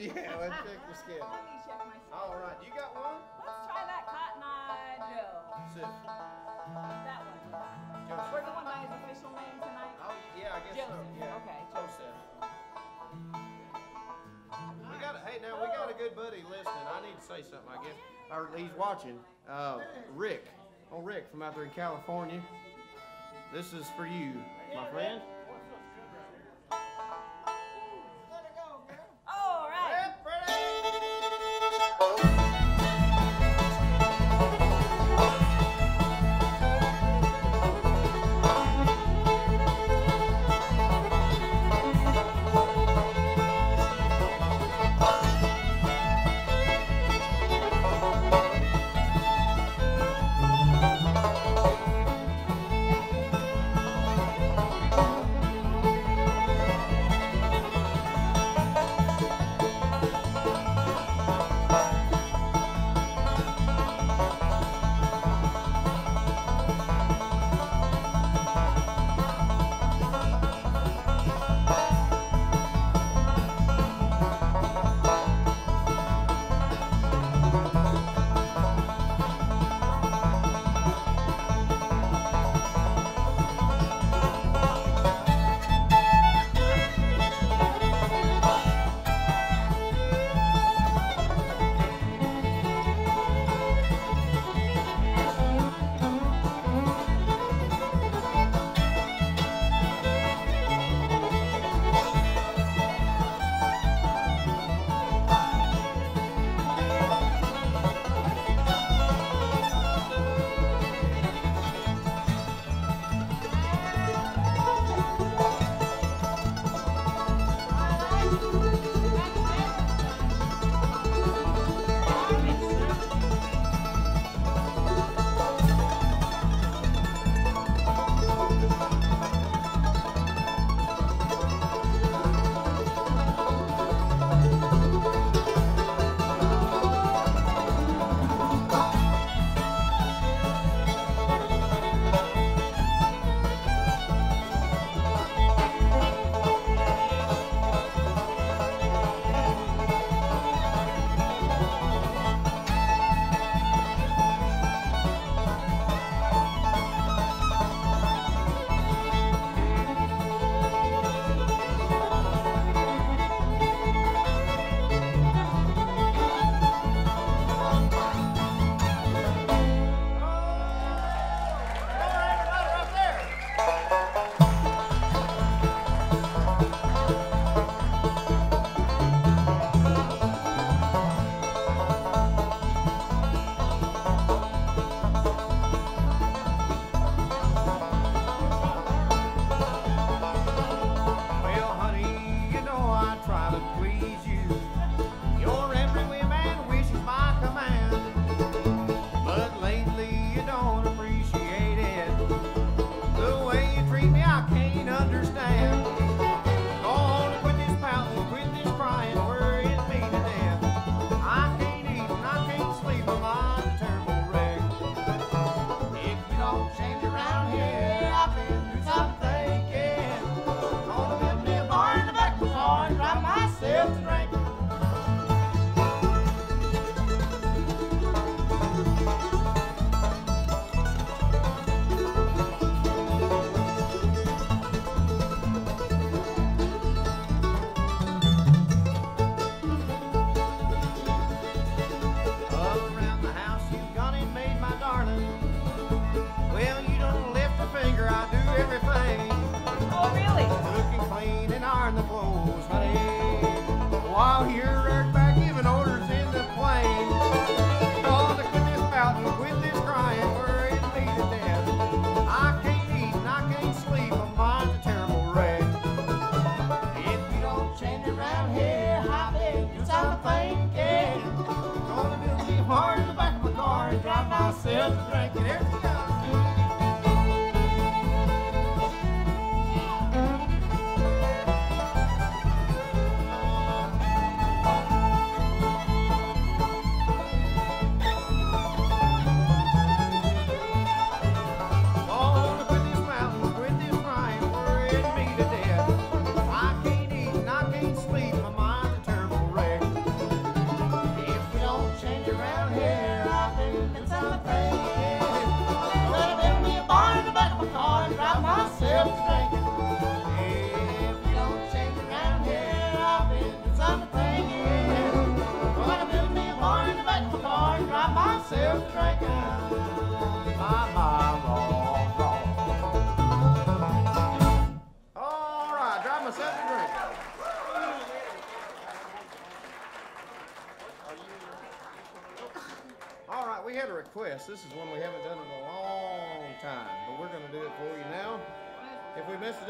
Speaker 1: Yeah, let's check the skin.
Speaker 6: Let me check my skin.
Speaker 1: All right, you got one?
Speaker 6: Let's try that cotton eye Joe.
Speaker 1: Sip.
Speaker 6: That one.
Speaker 1: Joseph.
Speaker 6: We're going by his official name tonight?
Speaker 1: Oh, yeah, I guess
Speaker 6: Joseph. so.
Speaker 1: Yeah.
Speaker 6: Okay,
Speaker 1: Joseph. We got a, hey, now we got a good buddy listening. I need to say something, I guess. Or he's watching. Uh, Rick. Oh, Rick from out there in California. This is for you, my friend.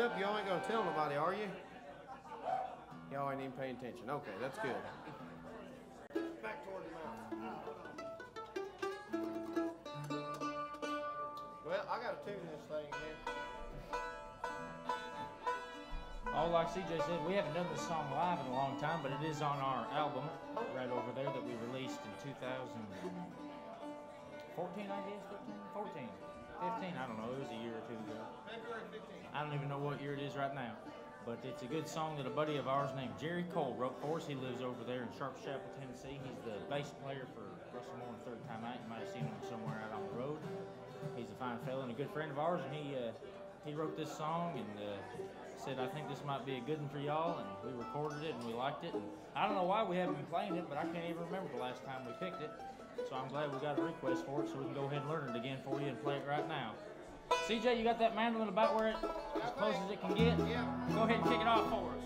Speaker 1: If we
Speaker 3: mess it up, y'all ain't gonna tell nobody, are you? Y'all ain't even paying attention. Okay, that's good. Back toward the mouth. Well, I gotta tune this thing here.
Speaker 1: Oh, like CJ said, we haven't done this song live in a long time, but it is on our album right over there that we released in 2014, I guess, 15, 14, 15, I don't know, it was a year or two ago.
Speaker 3: February 15th.
Speaker 1: I don't even know what year it is right now, but it's a good song that a buddy of ours named Jerry Cole wrote for us. He lives over there in Sharp Chapel, Tennessee. He's the bass player for Russell Moore and IIIrd Tyme Out. You might have seen him somewhere out on the road. He's a fine fellow and a good friend of ours, and he uh, he wrote this song and uh, said, I think this might be a good one for y'all, and we recorded it and we liked it. And I don't know why we haven't been playing it, but I can't even remember the last time we picked it. So I'm glad we got a request for it, so we can go ahead and learn it again for you and play it right now. CJ, you got that mandolin about where it as close as it can get?
Speaker 3: Yeah.
Speaker 1: Go ahead and kick it off for us.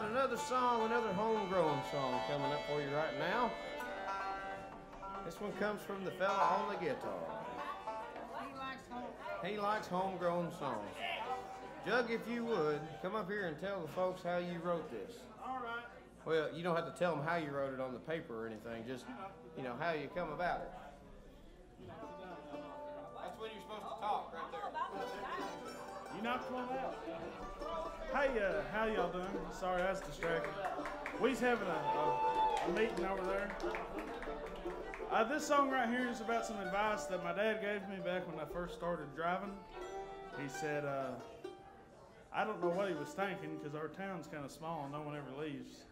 Speaker 1: Got another song, another homegrown song coming up for you right now. This one comes from the fella on the guitar. He likes homegrown songs. Jug, if you would, come up here and tell the folks how you wrote this.
Speaker 2: All right.
Speaker 1: Well, you don't have to tell them how you wrote it on the paper or anything, just, you know, how you come about it. That's when you're supposed to talk, right there.
Speaker 2: You knocked one out. Hey, uh, how y'all doing? Sorry, I was distracted. We's having a, a, a meeting over there. Uh, this song right here is about some advice that my dad gave me back when I first started driving. He said, uh, I don't know what he was thinking because our town's kind of small and no one ever leaves.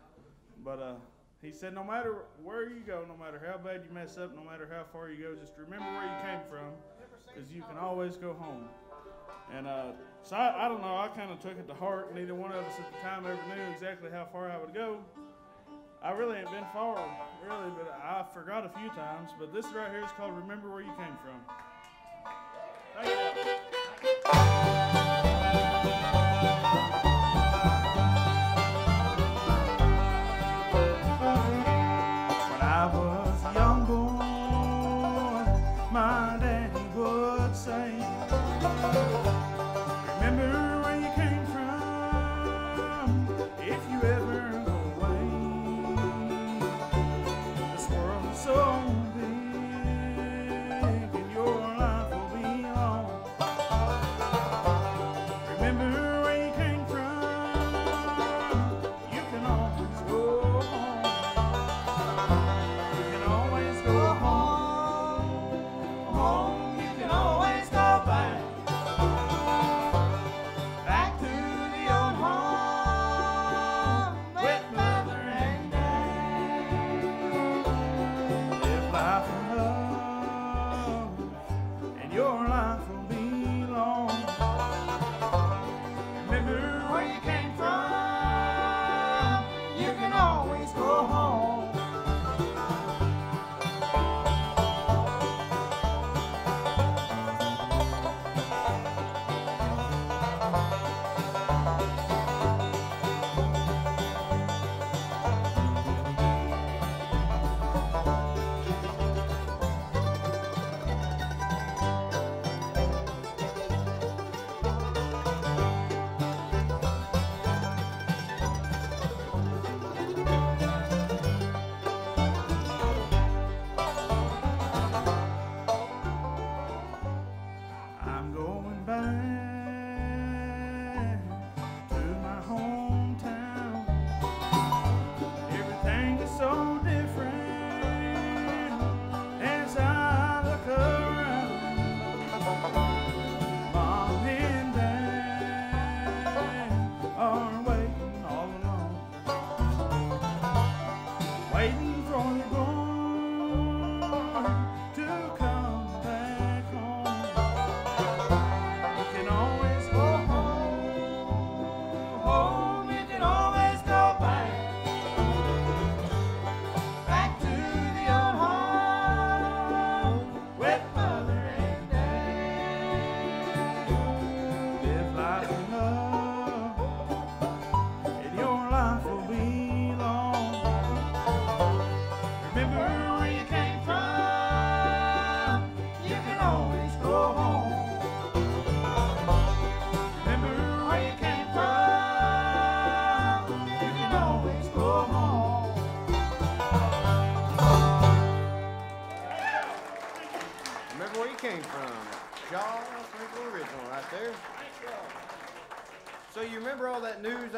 Speaker 2: But uh, he said, no matter where you go, no matter how bad you mess up, no matter how far you go, just remember where you came from because you can always go home. And uh, so I, I don't know, I kind of took it to heart. Neither one of us at the time ever knew exactly how far I would go. I really ain't been far, really, but I forgot a few times. But this right here is called Remember Where You Came From.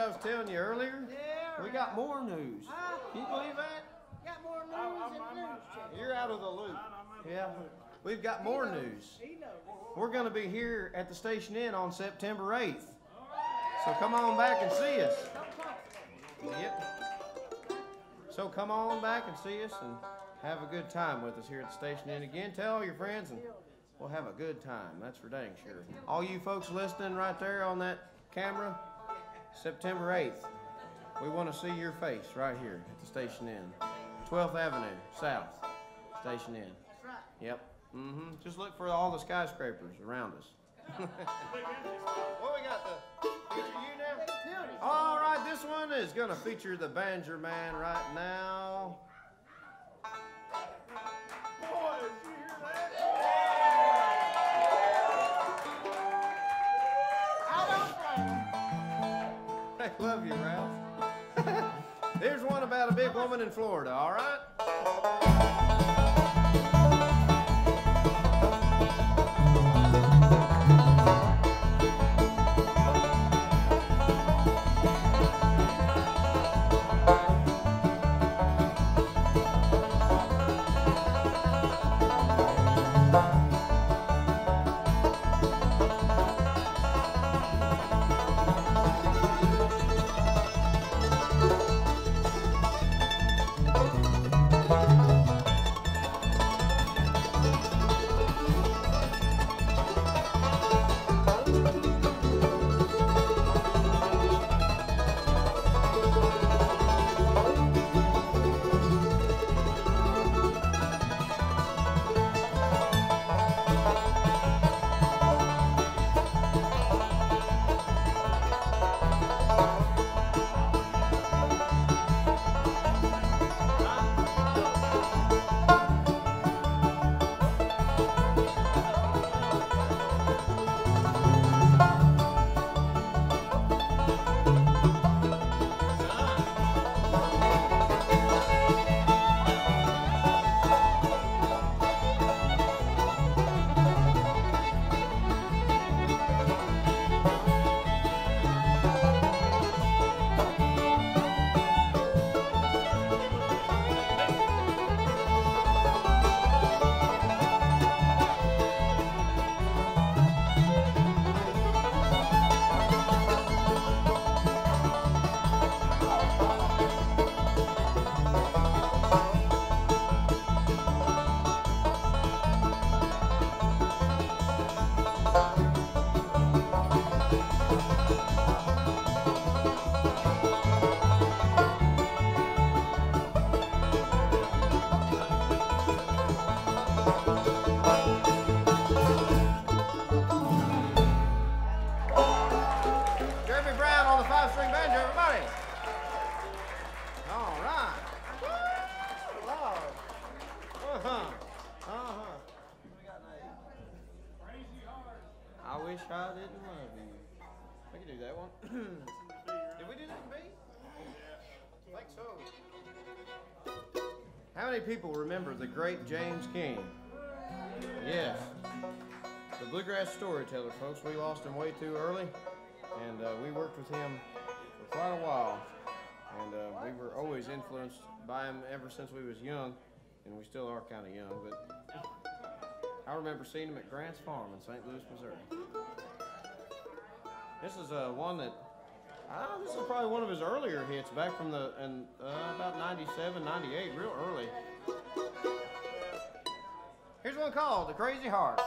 Speaker 2: Was
Speaker 1: telling you earlier?
Speaker 4: Yeah.
Speaker 1: We got more news.
Speaker 4: Huh?
Speaker 1: Can you believe that?
Speaker 4: Got more news than news check.
Speaker 1: You're out of the loop. Yeah. We've got more news.
Speaker 4: He knows.
Speaker 1: We're going to be here at the Station Inn on September 8th. So come on back and see us. Yep. So come on back and see us and have a good time with us here at the Station Inn again. Tell all your friends and we'll have a good time. That's for dang sure. All you folks listening right there on that camera, September 8th. We want to see your face right here at the Station Inn. 12th Avenue South, Station Inn.
Speaker 4: That's right.
Speaker 1: Yep. Mm-hmm. Just look for all the skyscrapers around us. what we got the All right, this one is gonna feature the Banjo Man right now.
Speaker 2: Boys,
Speaker 1: in Florida, all right? How many people remember the great James King? Yes. The bluegrass storyteller, folks. We lost him way too early, and uh, we worked with him for quite a while. And uh, we were always influenced by him ever since we was young, and we still are kind of young. But I remember seeing him at Grant's Farm in St. Louis, Missouri. This is uh, one that uh, this is probably one of his earlier hits, back from the and uh, about 97, 98, real early. Here's one called "The Crazy Heart."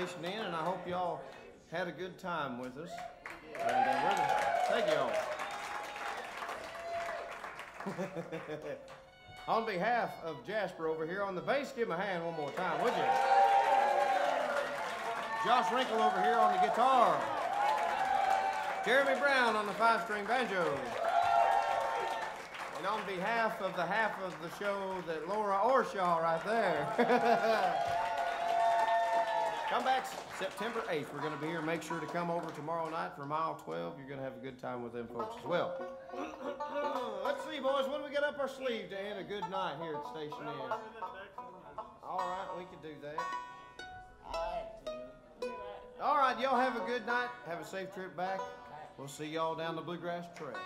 Speaker 1: Here at station inn, and I hope y'all had a good time with us. And uh, thank y'all. on behalf of Jasper over here on the bass, give him a hand one more time, would you? Josh Rinkel over here on the guitar. Jereme Brown on the five-string banjo. And on behalf of the half of the show that Laura Orshaw right there. come back September 8th. We're going to be here. Make sure to come over tomorrow night for mile 12. You're going to have a good time with them folks as well. Let's see, boys. What do we got up our sleeve to end a good night here at Station Inn? All right, we can do that. All right, y'all have a good night. Have a safe trip back. We'll see y'all down the Bluegrass Trail.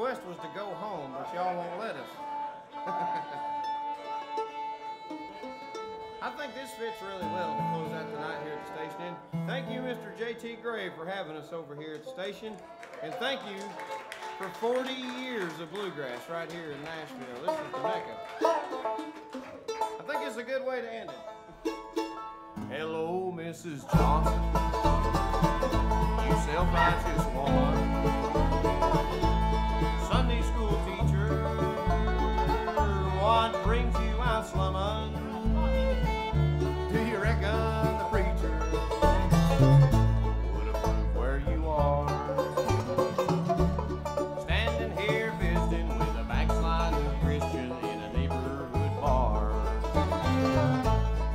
Speaker 1: Request was to go home, but y'all won't let us. I think this fits really well to close out the night here at the station. Inn. Thank you, Mr. J.T. Gray, for having us over here at the station. And thank you for 40 years of bluegrass right here in Nashville. This is the Mecca. I think it's a good way to end it. Hello, Mrs. Johnson. You self-righteous woman. Slumming? Do you reckon the preacher would approve where you are? Standing here visiting with a backsliding Christian in a neighborhood bar.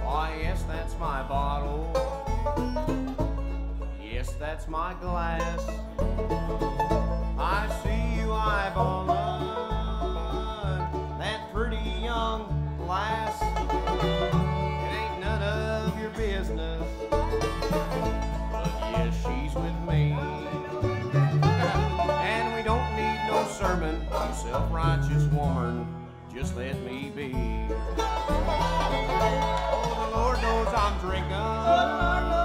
Speaker 1: Why, yes, that's my bottle. Yes, that's my glass. sermon, you self-righteous woman, just let me be. Oh, the Lord knows I'm drinking.